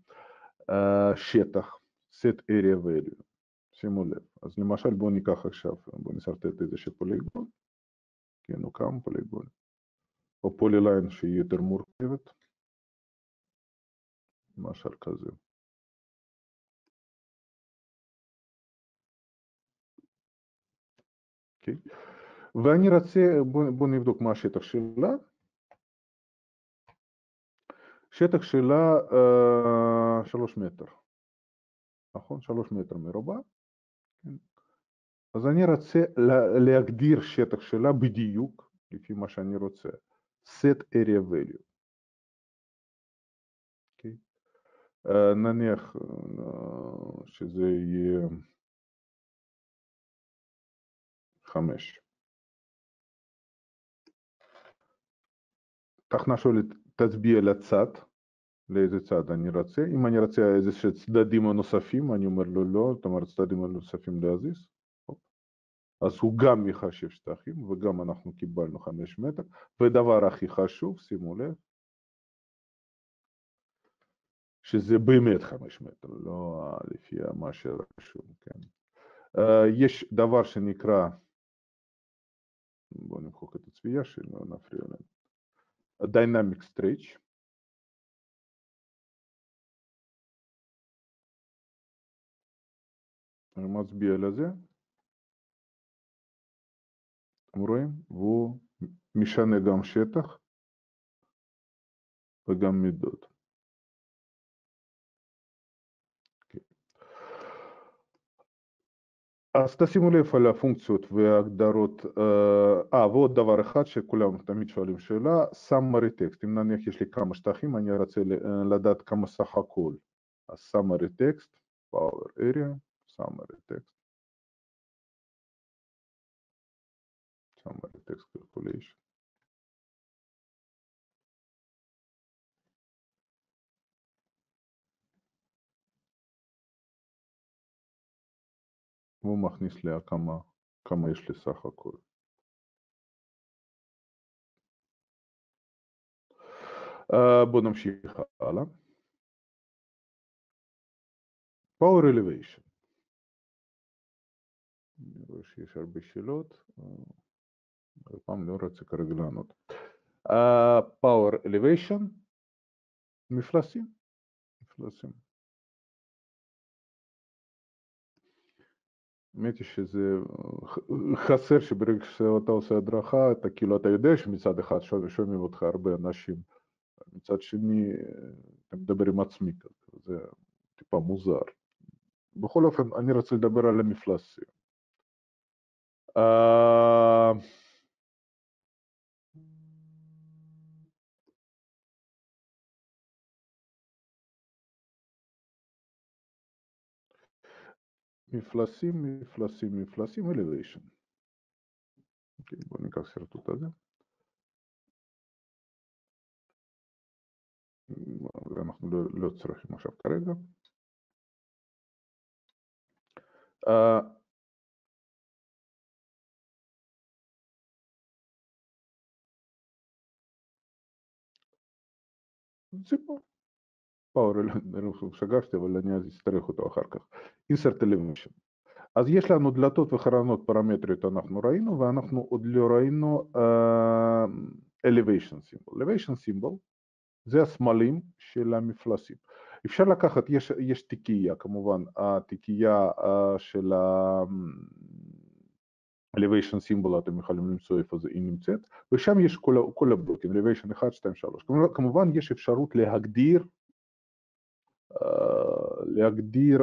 Speaker 1: שטח, set area value, שימו לב, אז למשל בואו ניקח עכשיו, בואו נסרטט איזשהו פוליגון, כן, או כמה פוליגון, או פוליליין שהיא יותר מורכבת, למשל כזה. Okay. ואני רוצה, בואו בוא נבדוק מה השטח שלה. שטח שלה אה, שלוש מטר, נכון? שלוש מטר מרובע. כן. אז אני רוצה לה, להגדיר שטח שלה בדיוק, לפי מה שאני רוצה. set area value. Okay. אוקיי? Uh, נניח uh, שזה יהיה חמש. תחנה שואלת, תצביע לצד, לאיזה צד אני רוצה, אם אני רוצה איזה צדדים נוספים, אני אומר לו לא, זאת אומרת צדדים נוספים להזיז, אז הוא גם מחשב שטחים וגם אנחנו קיבלנו 5 מטר, ודבר הכי חשוב, שימו לב, שזה באמת 5 מטר, לא לפי מה שרשום, כן. יש דבר שנקרא, בואו נמחוק את הצביעה שלא נפריע להם, dynamic stretch, מצביע לזה, אתם רואים? והוא משנה גם שטח וגם מידות. אז תשימו לב על הפונקציות וההגדרות, אה, ועוד דבר אחד שכולם תמיד שואלים שאלה, summary text, אם נניח יש לי כמה שטחים, אני רוצה לדעת כמה סך הכל, אז summary text, power area, summary text, summary text calculation. והוא מכניס לי כמה, כמה יש לי סך הכל. Uh, בואו נמשיך הלאה. Power Elevation. אני רואה שיש הרבה שאלות, הפעם לא רוצה כרגע לענות. Uh, Power Elevation, מפלסים, מפלסים. האמת היא שזה חסר שברגע שאתה עושה הדרכה, אתה כאילו, אתה יודע שמצד אחד שומעים אותך הרבה אנשים, מצד שני אתה מדבר עם עצמי זה טיפה מוזר. בכל אופן, אני רוצה לדבר על המפלסים. מפלסים, מפלסים, מפלסים, elevation. אוקיי, בואו ניקח שרטוט הזה. אנחנו לא, לא צריכים עכשיו כרגע. Uh, זה פה. שגרתי, אבל אני אז אצטרך אותו אחר כך. insert elevation. אז יש לנו דלתות וחרנות פרמטריות אנחנו ראינו, ואנחנו עוד לא ראינו uh, elevation symbol. elevation symbol זה הסמלים של המפלסים. אפשר לקחת, יש, יש תיקייה כמובן, התיקייה uh, של ה... elevation symbol אתם יכולים למצוא איפה זה היא נמצאת, ושם יש כל, כל הבלוקים, elevation 1, 2, 3. כמובן יש אפשרות להגדיר להגדיר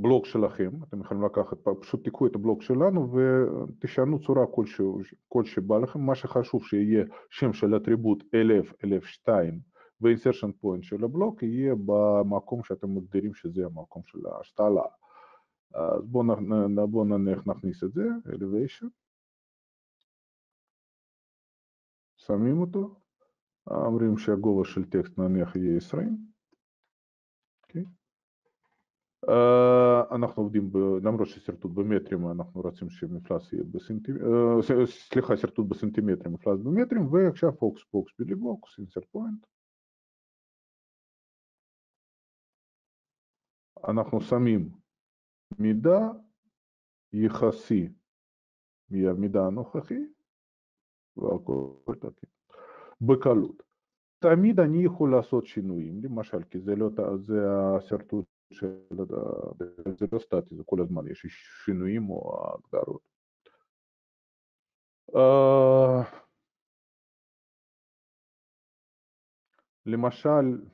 Speaker 1: בלוק שלכם, אתם יכולים לקחת, פשוט תיקחו את הבלוק שלנו ותשנו צורה כלשהו, כלשהי בא לכם, מה שחשוב שיהיה שם של אטריבוט 1000, 1002 ו-insertion point של הבלוק יהיה במקום שאתם מגדירים שזה המקום של ההשתלה. אז בואו בוא נניח נכניס את זה, elevation, שמים אותו, אומרים שהגובה של טקסט נניח יהיה 20. אוקיי. אה, אנחנו עובדים, ב, למרות ששרטוט במטרים, אנחנו רוצים שמפלס יהיה בסנטימטרים, אה, סליחה, שרטוט בסנטימטרים, מפלס במטרים, ועכשיו הוקוס פוקוס בילי בוקס, insert point. אנחנו שמים מידע יחסי מהמידע הנוכחי, והכל תקין. בקלות. תמיד אני יכול לעשות שינויים, למשל, כי זה לא, זה השרטוט של, זה לא סטטי, זה כל הזמן יש שינויים או הגדרות. Uh, למשל,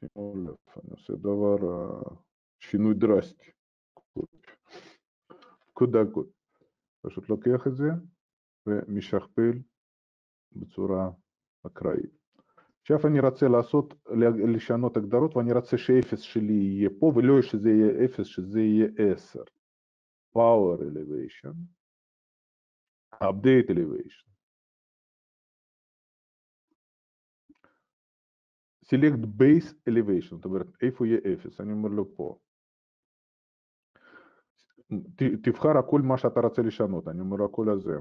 Speaker 1: שימו לב, אני עושה דבר, uh, שינוי דרסטי, קודה קוד, פשוט לוקח את זה ומשכפל בצורה אקראית. עכשיו אני רוצה לעשות, לשנות הגדרות ואני רוצה שאפס שלי יהיה פה ולא שזה יהיה אפס, שזה יהיה עשר. power elevation update elevation. select base elevation, זאת אומרת איפה יהיה אפס, אני אומר לו פה. תבחר הכל מה שאתה רוצה לשנות, אני אומר הכל הזה.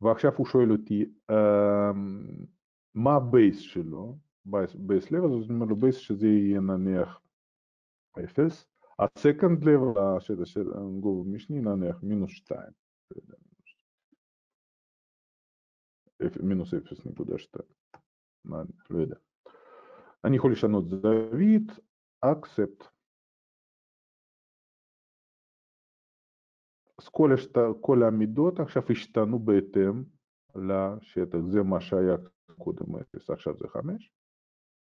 Speaker 1: ועכשיו הוא שואל אותי אמ, מה ה base שלו, base level, אז אני אומר לו base שזה יהיה נניח אפס, ה-second level, השטח של גובה משני נניח מינוס שתיים, לא יודע, אפ- מינוס אפס נקודה שתיים, מה, לא יודע. אני יכול לשנות זווית, accept. אז כל, השת... כל המידות עכשיו השתנו בהתאם לשטח, זה מה שהיה קודם 0, עכשיו זה 5,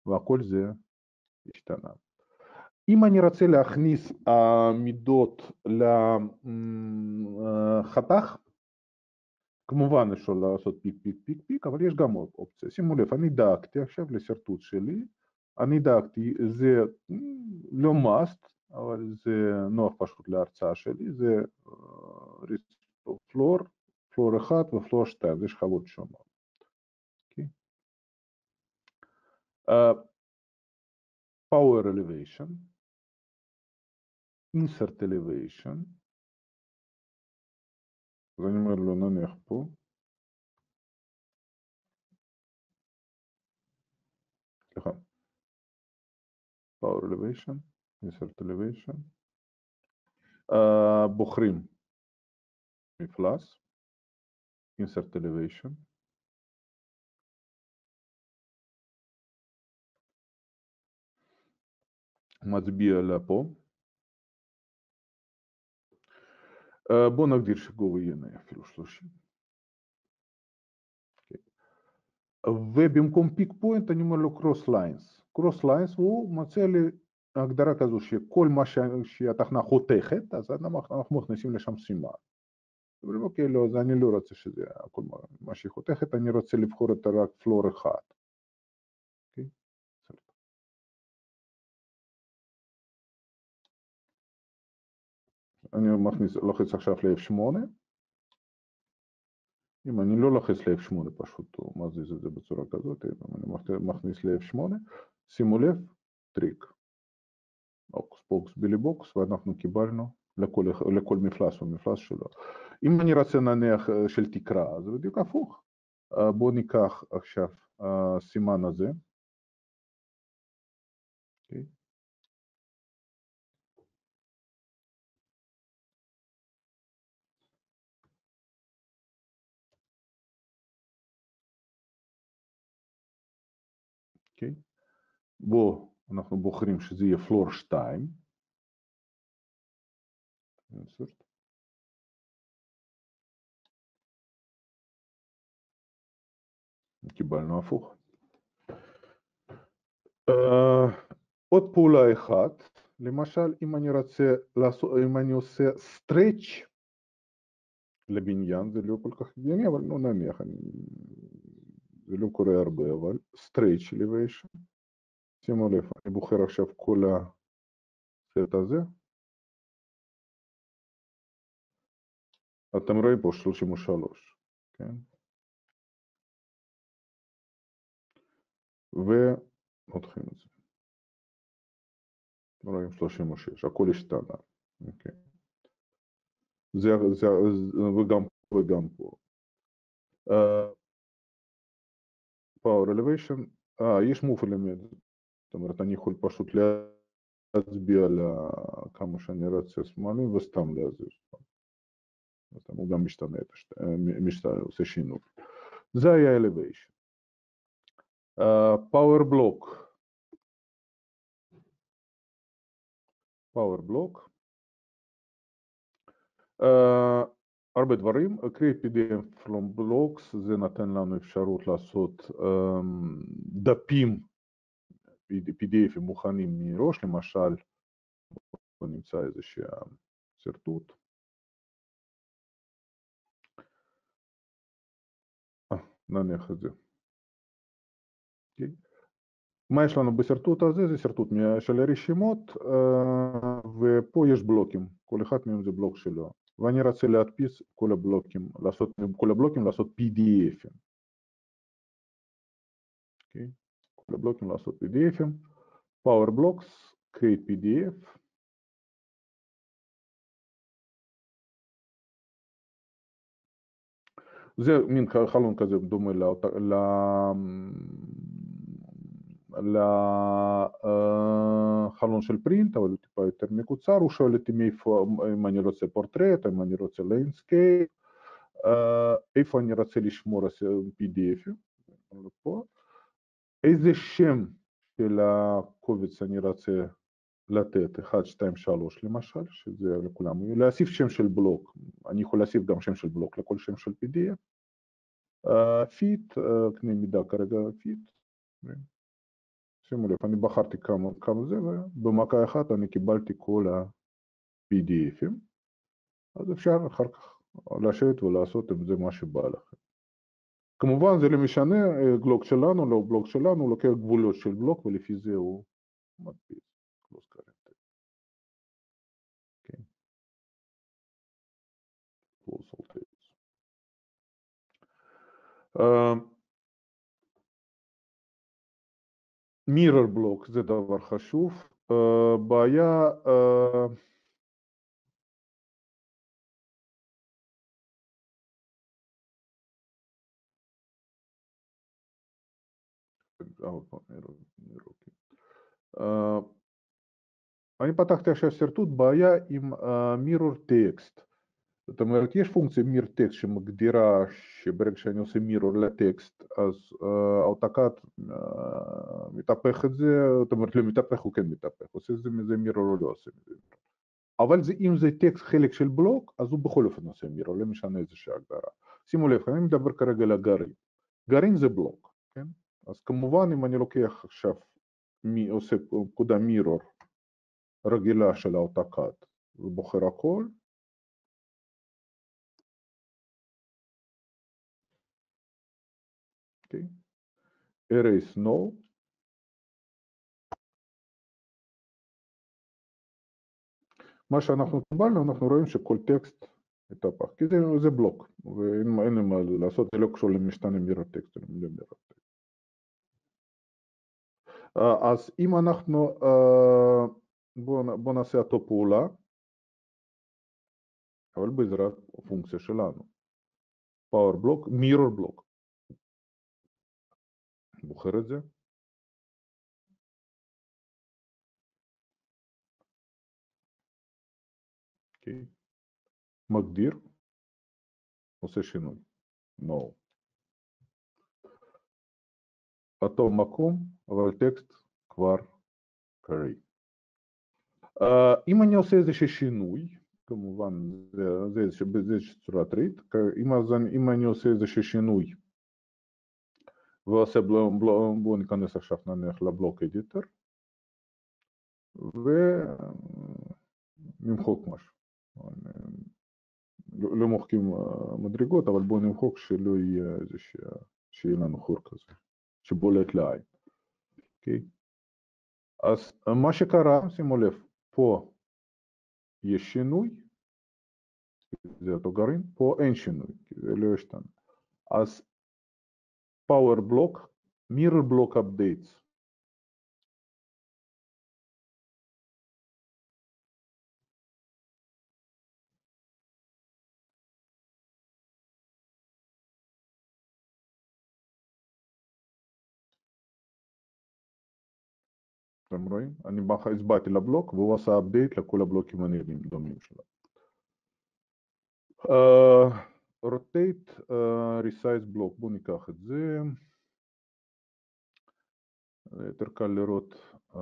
Speaker 1: והכל זה השתנה. אם אני רוצה להכניס המידות לחתך, כמובן אפשר לעשות פיק פיק פיק פיק, אבל יש גם עוד אופציה. שימו לב, אני דאגתי עכשיו לשרטוט שלי, אני דאגתי, זה לא must, אבל זה נוח פשוט להרצאה שלי, זה פלור, פלור 1 ופלור 2, זה שכבות שונות. Okay. Uh, power elevation, insert elevation, אז אני אומר לו נניח פה, סליחה, power elevation, insert elevation, uh, בוחרים מפלס, insert elevation, מצביע לפה, uh, בוא נגדיר שגובה יהיה נניח אפילו 30. ובמקום פיק פוינט אני אומר לו הגדרה כזו שכל מה ש... שהתכנה חותכת, אז אנחנו מכניסים לשם סימן. אומרים אוקיי, לא, אז אני לא רוצה שזה כל מה שהיא חותכת, אני רוצה לבחור את רק floor אחד. אוקיי? אני מכניס, לוחץ עכשיו ל-F8. אם אני לא לוחץ ל-F8 פשוט, הוא מזיז את זה בצורה כזאת, אם אני מכניס ל-F8, שימו לב, טריק. הוקוס פוקוס בילי בוקס, ואנחנו קיבלנו לכל, לכל מפלס ומפלס שלו. אם אני רוצה נניח של תקרה, זה בדיוק הפוך. בואו ניקח עכשיו סימן הזה. Okay. אוקיי? בו אנחנו בוחרים שזה יהיה פלור 2. קיבלנו הפוך. Uh, עוד פעולה אחת, למשל אם אני רוצה לעשות, אם אני עושה stretch לבניין, זה לא כל כך הגיוני, אבל לא נניח, אני, זה לא קורה הרבה, אבל stretch elevation, שימו לב, אני בוחר עכשיו כל הסט הזה, אתם רואים פה 33, כן? ופותחים את זה. רואים 36, הכל השתנה, אוקיי. זה, זה, וגם פה וגם פה. Uh, power elevation, אה, יש move element, זאת אומרת אני יכול פשוט להצביע על כמה שאני רוצה שמאלים וסתם להזיז. הוא גם משתנה, משתנה, עושה שינוי. זה היה elevation. Block. power block. Uh, הרבה דברים, create PDF from blocks, זה נתן לנו אפשרות לעשות um, דפים, PDF מוכנים מראש, למשל, פה נמצא איזשהו שרטוט. נניח את זה. מה יש לנו בשרטוט הזה? זה שרטוט של הרשימות, ופה יש בלוקים, כל אחד מהם זה בלוק שלו. ואני רוצה להדפיס כל הבלוקים, לעשות, כל הבלוקים לעשות PDFים. Okay. כל הבלוקים לעשות PDFים. Power Blocks, create PDF. זה מין חלון כזה דומה לחלון של print, אבל הוא טיפה יותר מקוצר, הוא שואל אותי מאיפה, אם אני רוצה פורטרט, אם אני רוצה landscape, איפה אני רוצה לשמור PDF ים, פה, איזה שם של הקובץ אני רוצה לתת, 1, 2, 3 למשל, שזה לכולם, להוסיף שם של בלוק, אני יכול להוסיף גם שם של בלוק לכל שם של PDF, fit, קנה מידה כרגע fit, שימו לב, אני בחרתי כמה, כמה זה, ובמכה אחת אני קיבלתי כל ה-PDFים, אז אפשר אחר כך לשבת ולעשות עם זה מה שבא לכם. כמובן זה לא משנה, גלוק שלנו, לא בלוק שלנו, לוקח גבולות של בלוק ולפי זה הוא מדפיס. tables. Uh, mirror block זה דבר חשוב. Uh, בעיה בעיה עם מירור טקסט. זאת אומרת, יש פונקציה מיר טקסט שמגדירה שברגע שאני עושה מירור לטקסט, אז האוטוקאט מתהפך את זה, זאת אומרת, לא מתהפך, הוא כן מתהפך, עושה את זה מזה מירור או לא עושה מזה מירור. אבל זה, אם זה טקסט חלק של בלוק, אז הוא בכל אופן עושה מירור, לא משנה איזושהי הגדרה. שימו לב, אני מדבר כרגע על הגרעין. גרעין זה בלוק, כן? אז כמובן, אם אני לוקח עכשיו, מי עושה פקודה מירור רגילה של האוטוקאד ובוחר הכל. אוקיי. erase no. מה שאנחנו קיבלנו, אנחנו רואים שכל טקסט התהפך, כי זה, זה בלוק, ואין מה לעשות, זה לא קשור למשתנה מירה טקסט, מירה טקסט. אז אם אנחנו בואו בוא נעשה אותו פעולה, אבל בעזרת הפונקציה שלנו. power block, mirror block. בוחר את זה. Okay. מגדיר, עושה שינוי. No. אותו מקום, אבל טקסט כבר קריא. אם אני עושה איזשהו שינוי, כמובן זה, זה צורה טרית, אם, אני עושה איזשהו שינוי ועושה בלוק, בואו ניכנס עכשיו נניח לבלוק אדיטור ונמחוק משהו. לא מוחקים מדרגות, אבל בואו נמחוק שלא יהיה איזושהי, שיהיה לנו חור כזה, שבולט לעין. אוקיי? אז מה שקרה, שימו לב, פה יש שינוי, זה אותו גרעין, פה אין שינוי, כי זה לא השתנה. אז power block, mirror block updates. אתם רואים? אני הצבעתי לבלוק והוא עשה update לכל הבלוקים הנרדמים שלו. Uh, rotate uh, resize block, בואו ניקח את זה. זה יותר קל לראות. Uh,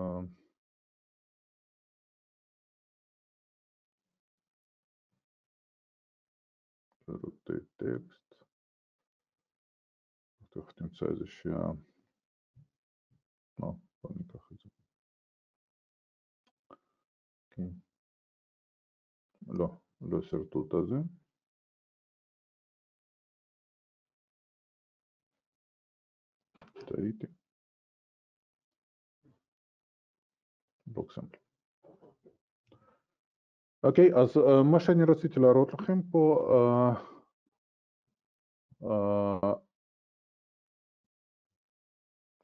Speaker 1: rotate text. תכף נמצא איזושהי... לא, בואו ניקח le, le szertótaző. Taigi. Боксом. Окей, okay, az e, uh, ma se annyira citilă arăt, po uh, uh, e, e,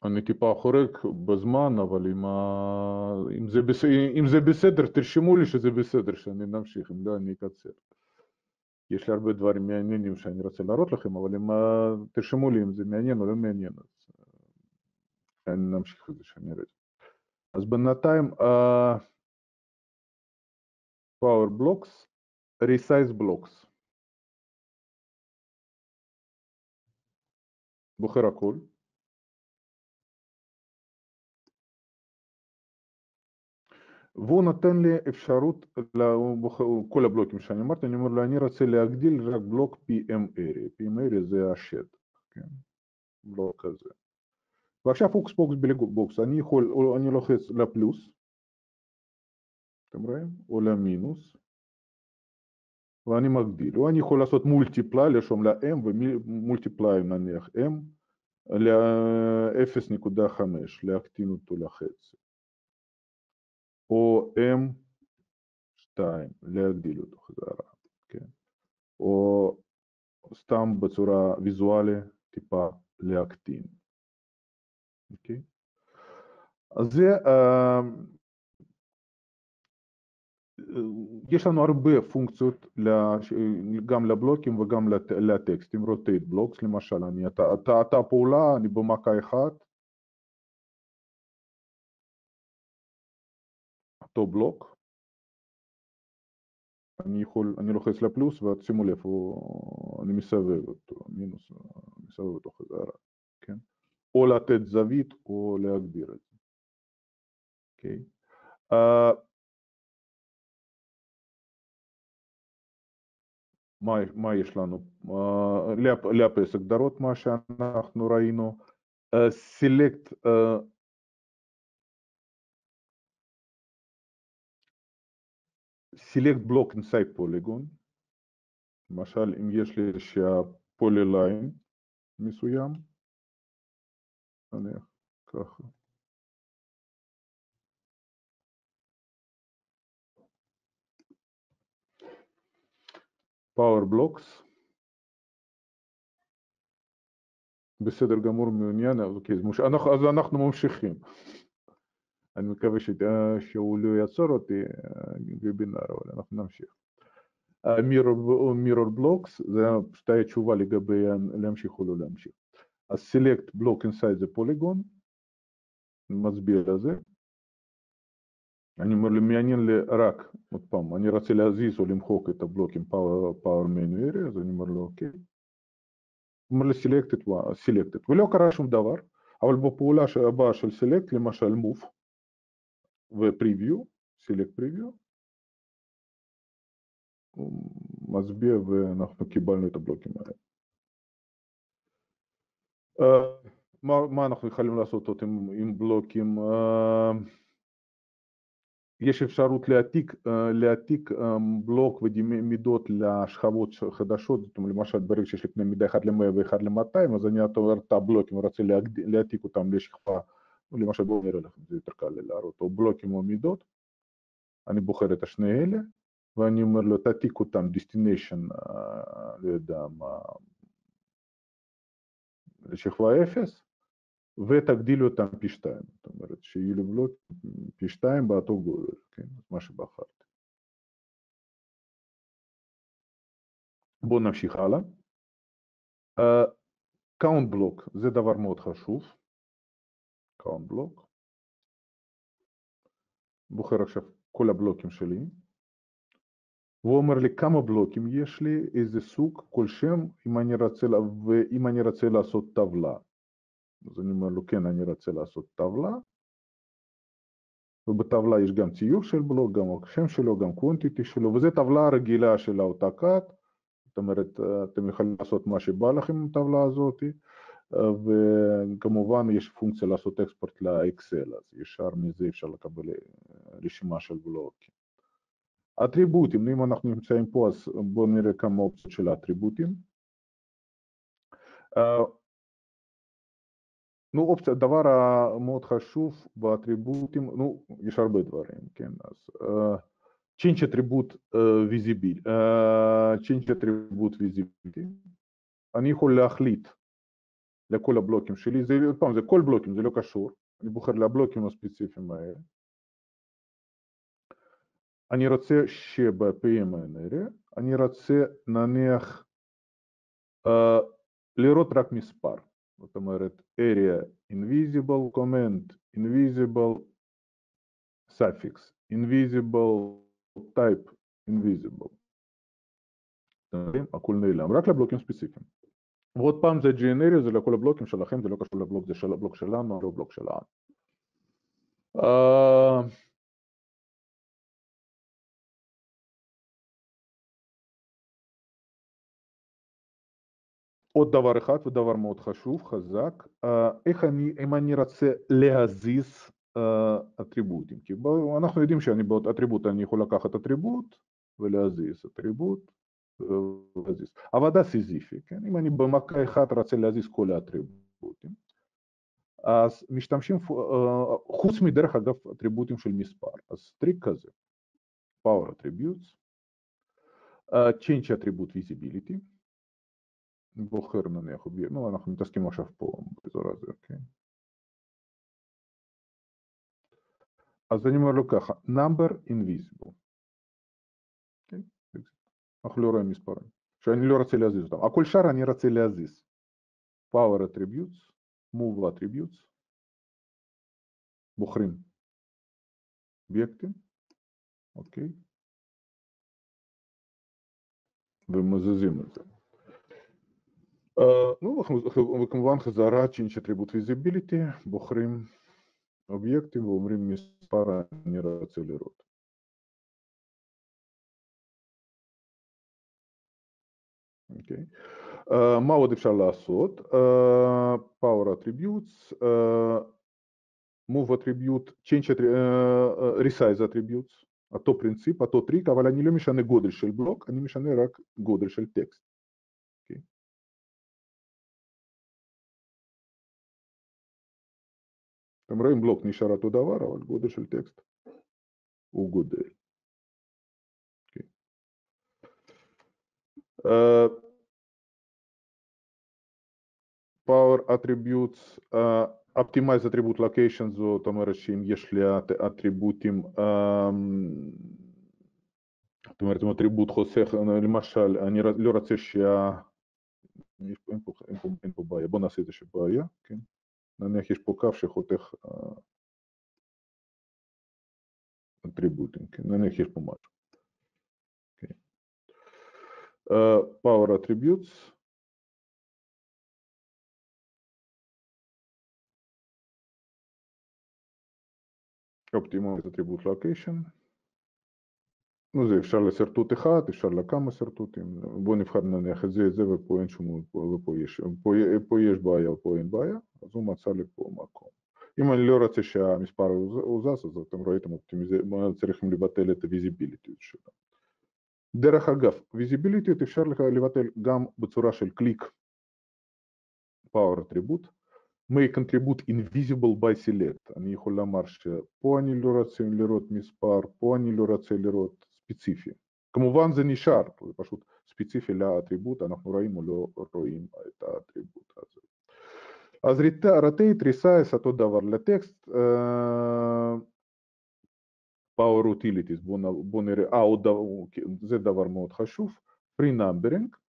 Speaker 1: אני טיפה חורג בזמן, אבל אם, ה... אם, זה בס... אם זה בסדר, תרשמו לי שזה בסדר, שאני נמשיך, אם לא אני אקצר. יש לי הרבה דברים מעניינים שאני רוצה להראות לכם, אבל אם תרשמו לי אם זה מעניין או לא מעניין, אז שאני נמשיך את זה שאני אראה. אז בינתיים, uh, Power Blocks, Resize Blocks. בוחר הכל. והוא נותן לי אפשרות, כל הבלוקים שאני אמרתי, אני אומר לו, אני רוצה להגדיל רק בלוק PM area, PM area זה השטח, כן? בלוק כזה. ועכשיו הוקוס פוקוס בוקס, אני יכול, אני לוחץ לפלוס, אתם רואים? או למינוס, ואני מגדיל, או אני יכול לעשות מולטיפליי, לרשום ל-M ומולטיפליי נניח M ל-0.5, להקטין אותו לחצי. או M2, להגדיל אותו חזרה, כן? או סתם בצורה ויזואלית טיפה להקטין, אוקיי? אז זה, יש לנו הרבה פונקציות גם לבלוקים וגם לטקסטים, רוטייט בלוקס למשל, אני, אתה, אתה, אתה פעולה, אני במכה אחת, אותו בלוק, אני יכול, אני לוחץ לפלוס ושימו לב, הוא, אני מסבב אותו, מינוס, מסבב אותו חזרה, כן? או לתת זווית או להגביר את זה, אוקיי? מה, מה יש לנו? Uh, לאפס הגדרות, מה שאנחנו ראינו, uh, select block inside polygon, למשל אם יש לי איזשהו פוליליין מסוים, נניח ככה. power blocks, בסדר גמור מעוניין, אוקיי, אז אנחנו ממשיכים. אני מקווה שהוא לא יעצור אותי, וובינר, אבל אנחנו נמשיך. מירור בלוקס, זה פשוט היה תשובה לגבי להמשיך או לא להמשיך. אז select block inside the polygon, מצביע על זה. אני אומר, מעניין לי רק, עוד פעם, אני רוצה להזיז או למחוק את הבלוקים power menu area, אז אני אומר לו, אוקיי. אומר לי selected, selected, ולא קרה שום דבר, אבל בפעולה הבאה של select, למשל move, ו-preview, select preview, מצביע ואנחנו קיבלנו את הבלוקים האלה. Uh, מה, מה אנחנו יכולים לעשות עוד עם, עם בלוקים? Uh, יש אפשרות להעתיק, uh, להעתיק um, בלוק ומידות לשכבות חדשות, זאת אומרת למשל ברגע שיש לי קנה מידה 1 ל-100 ו-1 ל-200 אז אני את הבלוקים ורוצה להעתיק אותם לשכבה למשל בואו נראה לכם, זה יותר קל להראות, או בלוקים או מידות, אני בוחר את השני אלה, ואני אומר לו, תעתיק אותם, destination, לא יודע מה, לשכבה 0, ותגדילו אותם פי 2, זאת אומרת, שיהיו לבלוק פי 2 באותו גודל, כן, מה שבחרתי. בואו נמשיך הלאה. uh, בלוק זה דבר מאוד חשוב. Count block. בוחר עכשיו כל הבלוקים שלי. הוא אומר לי כמה בלוקים יש לי, איזה סוג, כל שם, אם אני רוצה, ואם אני רוצה לעשות טבלה. אז אני אומר לו, כן, אני רוצה לעשות טבלה. ובטבלה יש גם ציור של בלוק, גם השם שלו, גם קוונטיטי שלו, וזו טבלה רגילה של האוטוקאט. זאת אומרת, אתם יכולים לעשות מה שבא לכם עם הטבלה הזאת. וכמובן יש פונקציה לעשות אקספורט לאקסל, אז ישר מזה אפשר לקבל רשימה של בלוקים. אטריבוטים, אם אנחנו נמצאים פה אז בואו נראה כמה אופציות של אטריבוטים. נו, אופציה, הדבר המאוד חשוב באטריבוטים, נו, יש הרבה דברים, כן, אז uh, visibility, uh, change attribute visibility, אני יכול להחליט לכל הבלוקים שלי, זה עוד פעם, זה כל בלוקים, זה לא קשור, אני בוחר לבלוקים הספציפיים האלה. אני רוצה שב-PM האלה, אני רוצה נניח uh, לראות רק מספר, זאת אומרת area invisible, comment invisible, suffix invisible, type invisible. הכל נעלם, רק לבלוקים ספציפיים. ועוד פעם זה ג'נרי, זה לכל הבלוקים שלכם, זה לא קשור לבלוק, זה של הבלוק שלנו, לא בלוק שלנו. Uh, עוד דבר אחד ודבר מאוד חשוב, חזק, uh, איך אני, אם אני רוצה להזיז אה, אטריבוטים, כי אנחנו יודעים שאני בעוד אטריבוט, אני יכול לקחת אטריבוט ולהזיז אטריבוט ולהזיז. עבודה סיזיפי, כן? אם אני במכה אחת רוצה להזיז כל האטריבוטים, אז משתמשים, אה, חוץ מדרך אגב אטריבוטים של מספר, אז טריק כזה, power attributes, אה, change attribute visibility, בוחר נניח נו אנחנו מתעסקים עכשיו פה באזור הזה, כן? אז אני אומר לו ככה, number invisible? אנחנו לא רואים מספרים, שאני לא רוצה להזיז אותם, הכל שאר אני רוצה להזיז, power attributes, move attributes, בוחרים אובייקטים, אוקיי? ומזיזים את זה. נו, וכמובן חזרה change attribute visibility, בוחרים אובייקטים ואומרים מספר אני רוצה לראות. אוקיי. מה עוד אפשר לעשות? power attributes, move attribute, change resize attributes, אותו פרינציפ, אותו טריק, אבל אני לא משנה גודל של בלוק, אני משנה רק גודל של טקסט. אתם רואים בלוק נשאר אותו דבר, אבל גודל של טקסט הוא גודל. Okay. Uh, power attributes, uh, optimize attribute location, זאת אומרת שאם יש לי אטריבוטים, um, זאת אומרת אם אטריבוט חוסך, למשל, אני לא רוצה שה... אין פה, אין פה, אין פה בעיה, בוא נעשה איזושהי בעיה, כן? נניח יש פה קו שחותך optimize attribute location. נו זה אפשר לשרטוט אחד, אפשר לכמה שרטוטים, בואו נבחר נניח את זה, את זה, ופה אין שום, ופה יש, פה, פה יש בעיה ופה אין בעיה, אז הוא מצא לי פה מקום. אם אני לא רוצה שהמספר הוא זז, אז אתם רואים, צריכים לבטל את ה-visibility שלו. דרך אגב, visibility אפשר לבטל גם בצורה של קליק, power attribute, make attribute invisible by select, אני יכול לומר שפה אני לא רוצה לראות מספר, פה אני לא רוצה לראות ספציפי. כמובן זה נשאר, זה פשוט ספציפי לאטריבוט, אנחנו רואים או לא רואים את האטריבוט הזה. אז rotate, resize אותו דבר לטקסט, power utilities, בואו נראה, אה, עוד דבר, זה דבר מאוד חשוב, pre-numbering,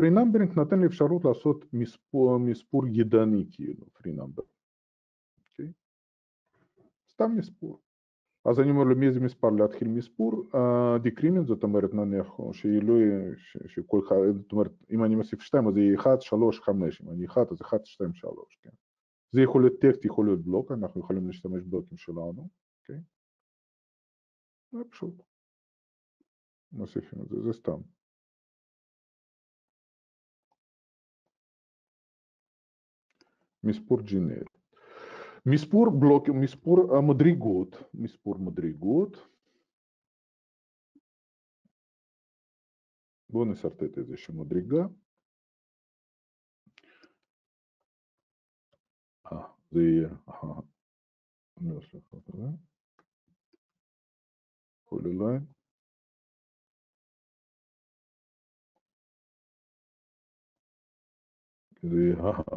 Speaker 1: pre-numbering נותן לי אפשרות לעשות מספור, מספור ידני כאילו, pre-numbering, אוקיי? סתם מספור. אז אני אומר לו מאיזה מספר להתחיל מספור, דקרימנט זאת אומרת נניח שלא יהיה, שכל אחד, זאת אומרת אם אני מוסיף 2 אז יהיה 1, 3, 5, אם אני 1 אז 1, 2, 3, כן. זה יכול להיות טקסט, יכול להיות בלוק, אנחנו יכולים להשתמש בבלוקים שלנו, אוקיי? זה פשוט. מוסיפים את זה, זה סתם. Mispor Ginet. Eh, Mispor, bloque, Mispor uh, Madrigot. Mispor Madrigot. Bună seara, tete, și Madriga. Ah, de, aha. Nu știu, Holy line.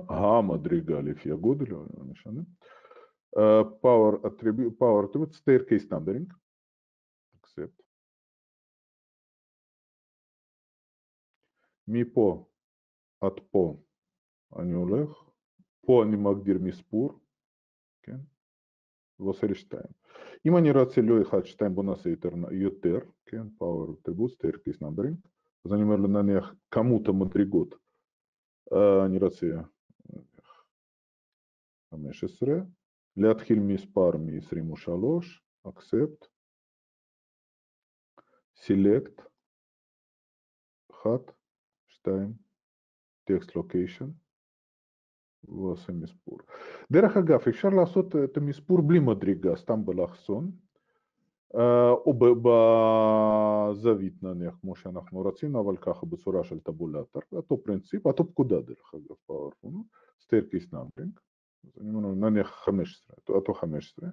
Speaker 1: המדרגה לפי הגודל, לא משנה. power attribute, power attribute, staircase numbering, accept. מפה עד פה אני הולך, פה אני מגדיר מספור, כן, ועושה לי שתיים. אם אני רוצה לא אחד, שתיים, בוא נעשה יותר, יותר כן, power attribute, staircase numbering, אז אני אומר לו נניח כמות המדרגות, אני רוצה 15, להתחיל מספר מ-23, accept, select, 1, 2, text location, ועושה מספור. דרך אגב, אפשר לעשות את המספור בלי מדרגה, סתם באלכסון, בזווית נניח, כמו שאנחנו רצינו, אבל ככה בצורה של טבולטור, אותו פרינציפ, אותו פקודה דרך אגב, אז אני אומר נניח 15, אותו 15,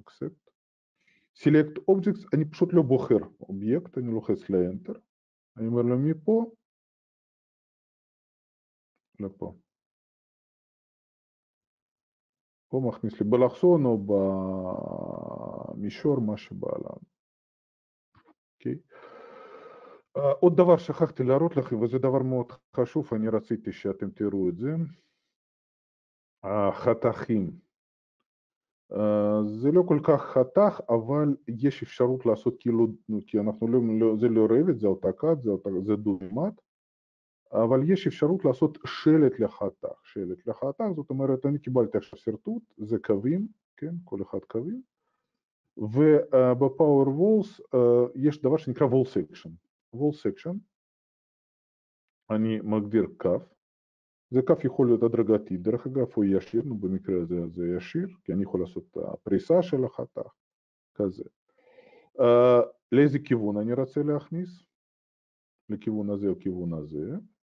Speaker 1: accept, select objects, אני פשוט לא בוחר אובייקט, אני לוחץ ל-enter, אני אומר לו מפה לפה. פה מכניס לי באלכסון או במישור, מה שבא לנו. Uh, עוד דבר שכחתי להראות לכם, וזה דבר מאוד חשוב, אני רציתי שאתם תראו את זה. החתכים. Uh, זה לא כל כך חתך, אבל יש אפשרות לעשות כאילו, כי אנחנו לא, לא זה לא Revit, זה AutoCAD, זה, זה דו-מימד. אבל יש אפשרות לעשות שלד לחתך, שלד לחתך, זאת אומרת אני קיבלתי עכשיו שרטוט, זה קווים, כן, כל אחד קווים, וב Power Walls יש דבר שנקרא wall section, wall section, אני מגדיר קו, זה קו יכול להיות הדרגתי, דרך אגב הוא ישיר, נו במקרה הזה זה ישיר, כי אני יכול לעשות פריסה של החתך, כזה. לאיזה כיוון אני רוצה להכניס? לכיוון הזה או כיוון הזה? Uh,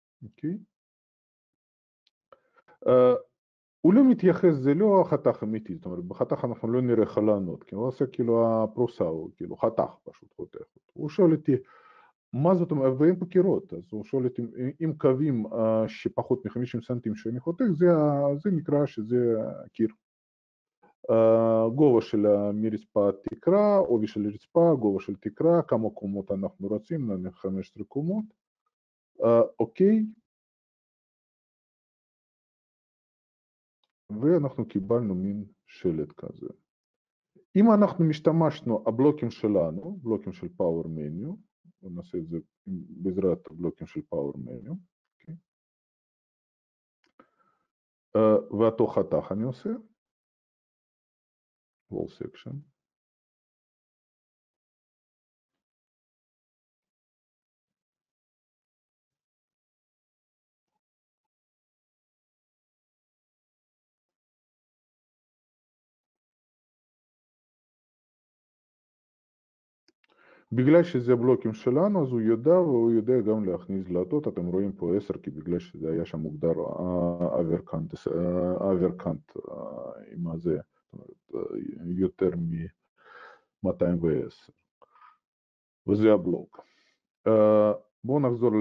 Speaker 1: הוא לא מתייחס, זה לא חתך אמיתי, זאת אומרת בחתך אנחנו לא נראה חלונות, כי הוא עושה כאילו הפרוסה, הוא כאילו חתך פשוט חותך, הוא שואל אותי מה זאת אומרת, ואין פה קירות, אז הוא שואל אותי אם קווים uh, שפחות מ-50 סנטים שאני חותך, זה, זה נקרא שזה קיר. Uh, גובה של מרצפה תקרה, עובי של רצפה, גובה של תקרה, כמה קומות אנחנו רוצים, נניח 15 קומות. אוקיי, ואנחנו קיבלנו מין שלט כזה. אם אנחנו משתמשנו, הבלוקים שלנו, בלוקים של פאוור מניו, נעשה את זה בעזרת הבלוקים של פאוור מניו, אוקיי. ואותו חתך אני עושה, wall section, בגלל שזה בלוקים שלנו, אז הוא יודע והוא יודע גם להכניס דלתות, אתם רואים פה 10, כי בגלל שזה היה שם מוגדר אברקאנט, אברקאנט עם הזה, יותר מ-210, וזה הבלוק. בואו נחזור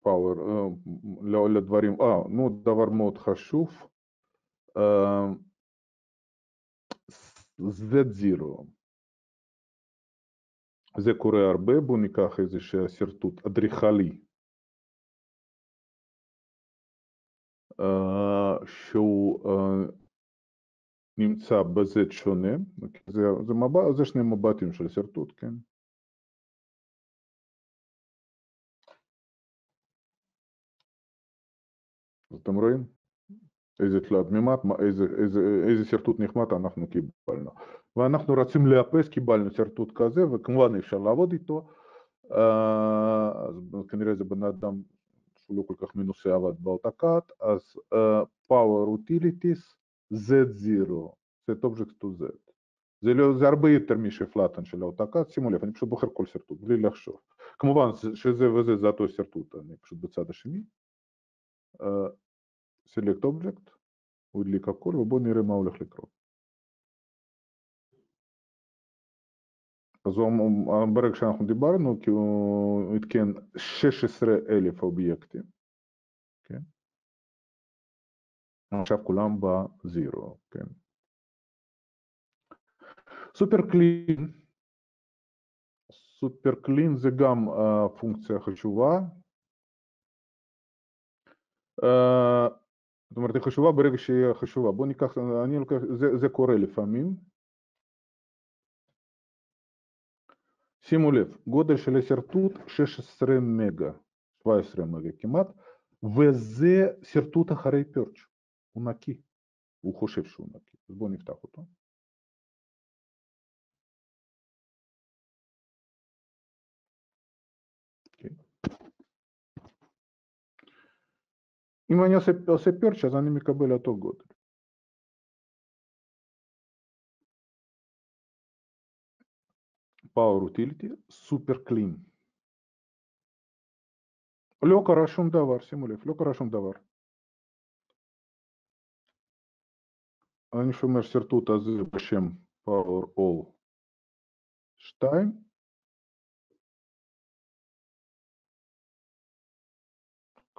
Speaker 1: לפאוור, לדברים, אה, נו, דבר מאוד חשוב. Z0. זה קורה הרבה, בואו ניקח איזשהו שרטוט אדריכלי שהוא נמצא ב-Z שונה, זה, זה, מבט, זה שני מבטים של שרטוט, כן? אז אתם רואים? איזה תלת מימד, איזה, איזה, איזה שרטוט נחמד אנחנו קיבלנו. ואנחנו רוצים לאפס, קיבלנו שרטוט כזה, וכמובן אפשר לעבוד איתו. אז כנראה זה בן אדם שהוא לא כל כך מנוסה עבד באוטוקאט, אז Power Utilities Z0, Set Object to Z. זה, לא, זה הרבה יותר משפלטן של האוטוקאט, שימו לב, אני פשוט בוחר כל שרטוט, בלי לחשוב. כמובן שזה וזה זה אותו שרטוט, אני פשוט בצד השני. Select object, ובואו נראה מה הולך לקרות. אז הוא, ברגע שאנחנו דיברנו, כי הוא עדכן 16,000 אובייקטים, כן? עכשיו כולם בזירו, כן? סופר קלין, סופר קלין זה גם uh, פונקציה חשובה. Uh, זאת אומרת, היא חשובה ברגע שהיא חשובה. בואו ניקח, אני לוקח, זה, זה קורה לפעמים. שימו לב, גודל של השרטוט 16 מגה, 17 מגה כמעט, וזה שרטוט אחרי פרץ', הוא נקי, הוא חושב שהוא נקי, אז בואו נפתח אותו. אם אני עושה, עושה פרץ' אז אני מקבל אותו גודל. Power Utility, סופר קלין. לא קרה שום דבר, שימו לב, לא קרה שום דבר. אני שומר שרטוט הזה בשם Power All 2.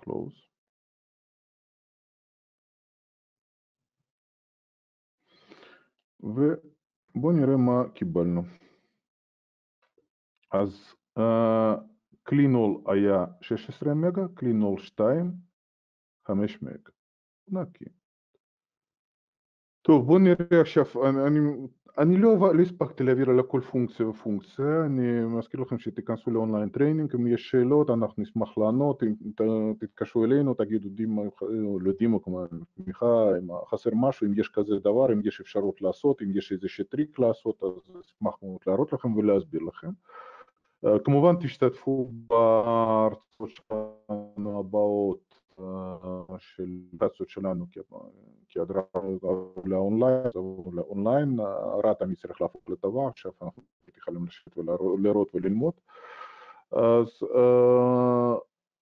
Speaker 1: Close. ובואו נראה מה קיבלנו. אז clean all היה 16 מגה, clean all 2, 5 מגה. נקי. טוב, בואו נראה עכשיו, אני, אני, לא, לא הספקתי להעביר על הכל פונקציה ופונקציה, אני מזכיר לכם שתיכנסו ל online training, אם יש שאלות אנחנו נשמח לענות, אם תתקשרו אלינו, תגידו דימה, לא דימה, כלומר, אם חסר משהו, אם יש כזה דבר, אם יש אפשרות לעשות, אם יש איזה טריק לעשות, אז אשמח מאוד להראות לכם ולהסביר לכם. כמובן תשתתפו בהרצאות שלנו הבאות של האפליקציות שלנו ל online, ל online, תמיד צריך להפוך לטובה, עכשיו אנחנו יכולים לשבת ולראות וללמוד. אז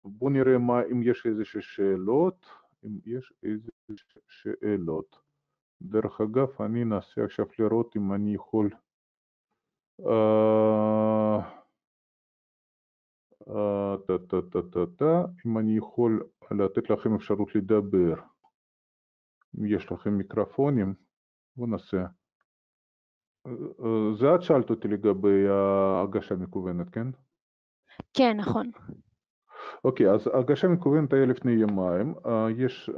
Speaker 1: בואו נראה מה, אם יש איזה שאלות, אם יש איזה שאלות. דרך אגב, אני אנסה עכשיו לראות אם אני יכול... אם אני יכול לתת לכם אפשרות לדבר. אם יש לכם מיקרופונים, בואו נעשה. זה את שאלת אותי לגבי הגשה מקוונת, כן?
Speaker 2: כן, נכון.
Speaker 1: אוקיי, אז הגשה מקוונת היה לפני יומיים. יש,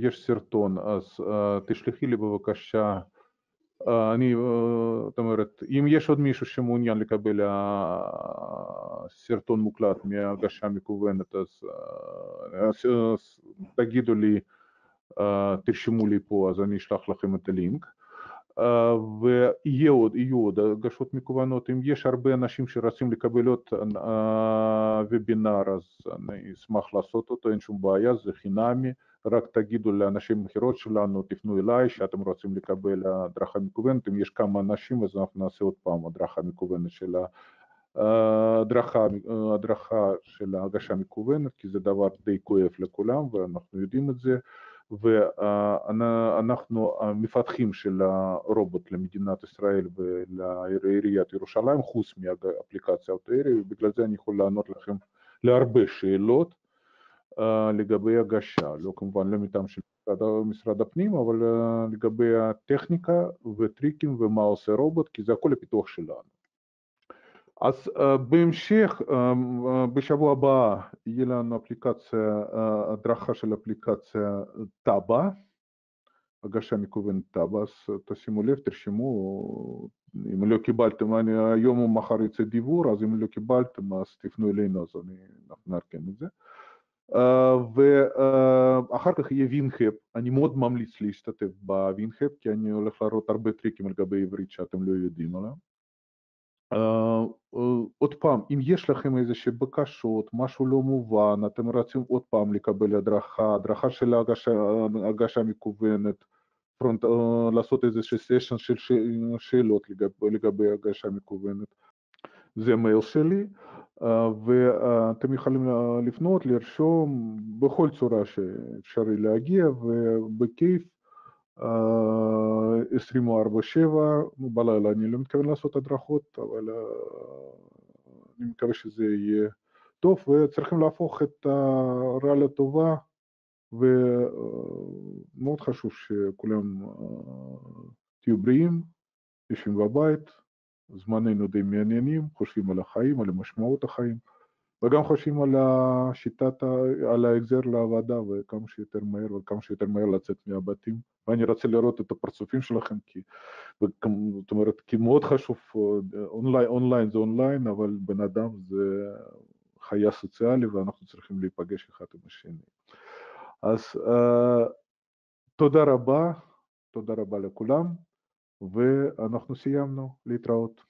Speaker 1: יש סרטון, אז תשלחי לי בבקשה אני, זאת אומרת, אם יש עוד מישהו שמעוניין לקבל סרטון מוקלט מהגשה מקוונת, אז תגידו לי, תרשמו לי פה, אז אני אשלח לכם את הלינק. ויהיו עוד, עוד הגשות מקוונות, אם יש הרבה אנשים שרוצים לקבל עוד וובינר, אז אני אשמח לעשות אותו, אין שום בעיה, זה חינמי. רק תגידו לאנשי מכירות שלנו, תפנו אליי שאתם רוצים לקבל הדרכה מקוונת, אם יש כמה אנשים אז אנחנו נעשה עוד פעם הדרכה מקוונת של הדרכה, הדרכה של ההגשה מקוונת, כי זה דבר די כואב לכולם ואנחנו יודעים את זה, ואנחנו המפתחים של הרובוט למדינת ישראל ולעיריית ירושלים, חוץ מהאפליקציה האוטוארי, ובגלל זה אני יכול לענות לכם להרבה שאלות. לגבי הגשה, לא כמובן לא מטעם של משרד הפנים, אבל לגבי הטכניקה וטריקים ומה עושה רובוט, כי זה הכל הפיתוח שלנו. אז בהמשך, בשבוע הבא יהיה לנו אפליקציה, הדרכה של אפליקציה טאבה, הגשה מקוונת טאבה, אז תשימו לב, תרשמו, אם לא קיבלתם, אני, היום או מחר יצא דיבור, אז אם לא קיבלתם אז תפנו אלינו, אז אני, אנחנו נארגן את זה. ואחר כך יהיה וינהפ, אני מאוד ממליץ להשתתף בווינהפ, כי אני הולך להראות הרבה טריקים לגבי עברית שאתם לא יודעים עליהם. עוד פעם, אם יש לכם איזה בקשות, משהו לא מובן, אתם רוצים עוד פעם לקבל הדרכה, הדרכה של הגשה, מקוונת, פרונט, לעשות איזה סשן של שאלות לגבי, לגבי הגשה מקוונת, זה מייל שלי. ואתם יכולים לפנות, לרשום בכל צורה שאפשרי להגיע ובכיף 24/7, בלילה אני לא מתכוון לעשות הדרכות, אבל אני מקווה שזה יהיה טוב, וצריכים להפוך את הרע לטובה, ומאוד חשוב שכולם תהיו בריאים, יושבים בבית, זמננו די מעניינים, חושבים על החיים, על משמעות החיים, וגם חושבים על שיטת, על ההחזר לעבודה, וכמה שיותר מהר וכמה שיותר מהר לצאת מהבתים. ואני רוצה לראות את הפרצופים שלכם, כי, זאת אומרת, כי מאוד חשוב, אונליין, אונליין זה אונליין, אבל בן אדם זה חיה סוציאלית, ואנחנו צריכים להיפגש אחד עם השני. אז uh, תודה רבה, תודה רבה לכולם, ואנחנו סיימנו, להתראות.